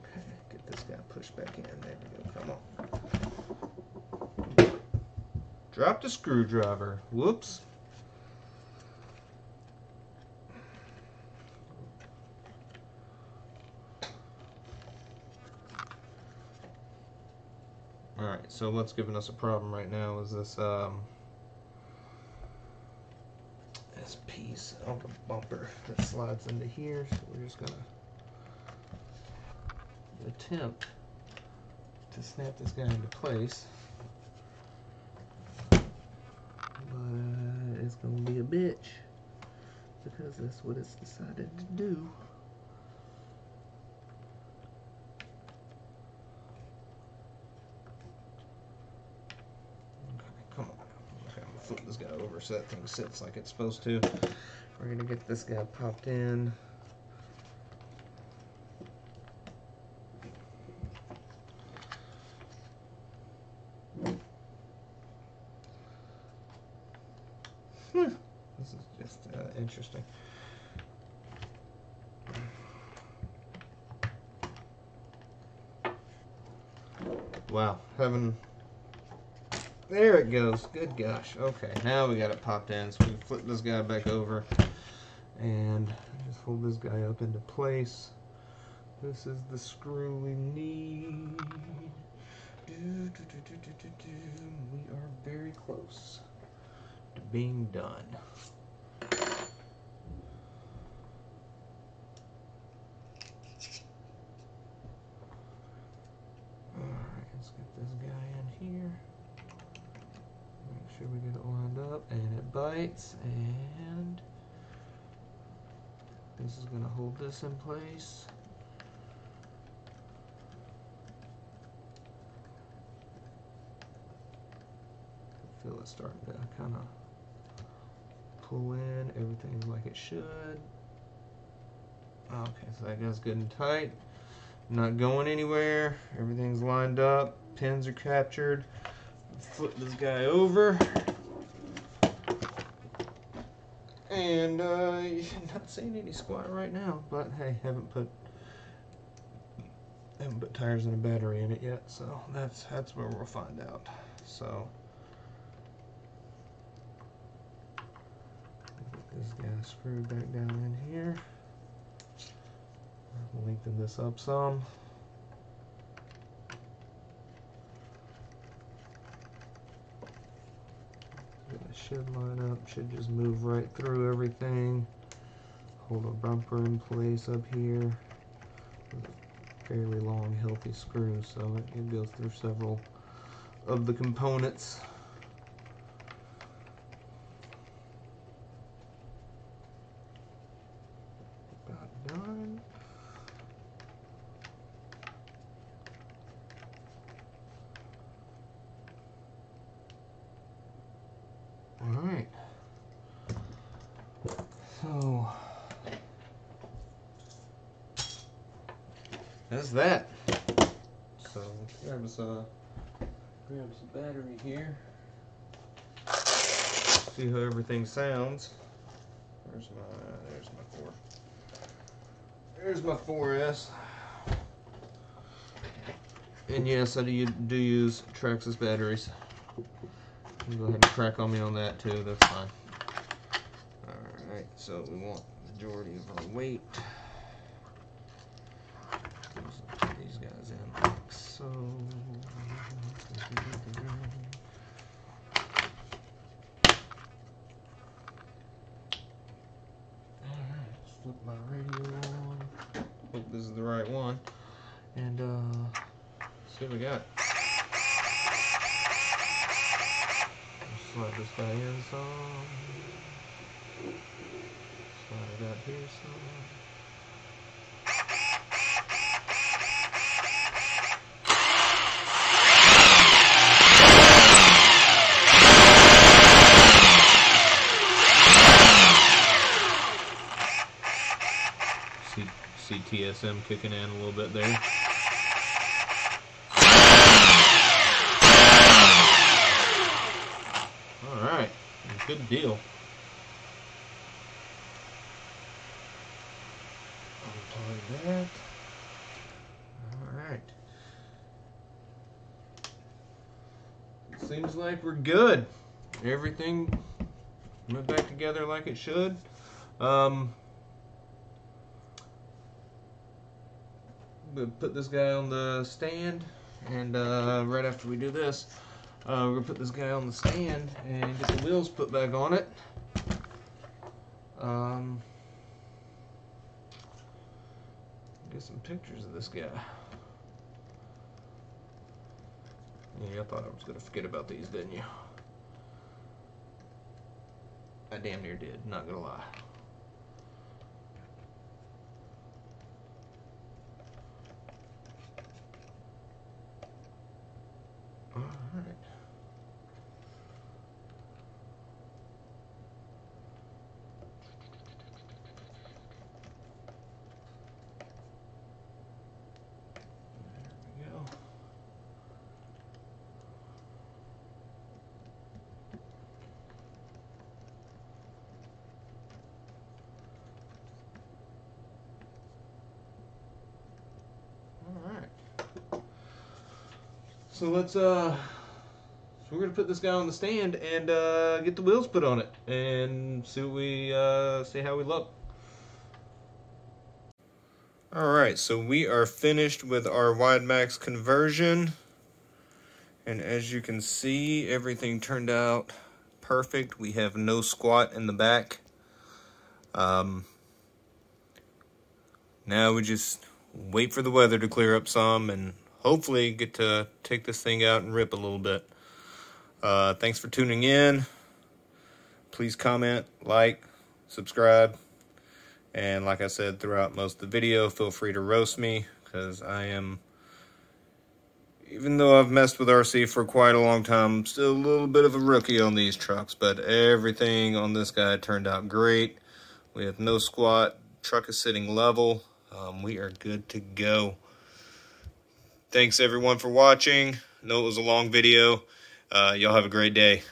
A: Okay, get this guy pushed back in. There we go. Come on. Drop the screwdriver. Whoops. Alright, so what's giving us a problem right now is this um, this piece of the bumper that slides into here. So we're just gonna attempt to snap this guy into place. But it's gonna be a bitch because that's what it's decided to do. Okay, come on. Okay, I'm gonna flip this guy over so that thing sits like it's supposed to. We're gonna get this guy popped in. Hmm, This is just uh, interesting. Wow, having. There it goes. Good Okay, now we got it popped in. So we can flip this guy back over and just hold this guy up into place. This is the screw we need. Do, do, do. We are very close to being done. Alright, let's get this guy in here. Make sure we get it lined up and it bites and this is gonna hold this in place. Feel it starting to kind of pull in. Everything's like it should. Ah, okay, so that goes good and tight. Not going anywhere. Everything's lined up. Pins are captured. Flip this guy over. And uh, not seeing any squat right now, but hey, haven't put haven't put tires and a battery in it yet, so that's that's where we'll find out. So get this guy screwed back down in here. Lengthen this up some. It should line up, should just move right through everything. Hold a bumper in place up here. Fairly long, healthy screw, so it, it goes through several of the components. About done. Alright. So that's that. So let's grab us a grab some battery here. See how everything sounds. Where's my there's my four. There's my 4S. And yes, I do, do use Traxxas batteries. Go ahead and crack on me on that too, that's fine. Alright, so we want the majority of our weight. Put These guys in like so. Alright, let's flip my radio on. Hope this is the right one. And uh see what we got. Slide this guy in some. Slide it out here some. See, TSM kicking in a little bit there. All right, good deal. Unplug that. All right. Seems like we're good. Everything went back together like it should. Um, gonna put this guy on the stand, and uh, right after we do this, uh, we're gonna put this guy on the stand and get the wheels put back on it. Um, get some pictures of this guy. Yeah, I thought I was gonna forget about these, didn't you? I damn near did, not gonna lie. So let's uh so we're gonna put this guy on the stand and uh get the wheels put on it and see we uh see how we look. Alright, so we are finished with our wide maxx conversion. And as you can see, everything turned out perfect. We have no squat in the back. Um, now we just wait for the weather to clear up some and hopefully get to take this thing out and rip a little bit. Uh, thanks for tuning in. Please comment, like, subscribe. And like I said throughout most of the video, feel free to roast me because I am, even though I've messed with RC for quite a long time, I'm still a little bit of a rookie on these trucks. But everything on this guy turned out great. We have no squat. Truck is sitting level. Um, we are good to go. Thanks everyone for watching. I know it was a long video. Uh, y'all have a great day.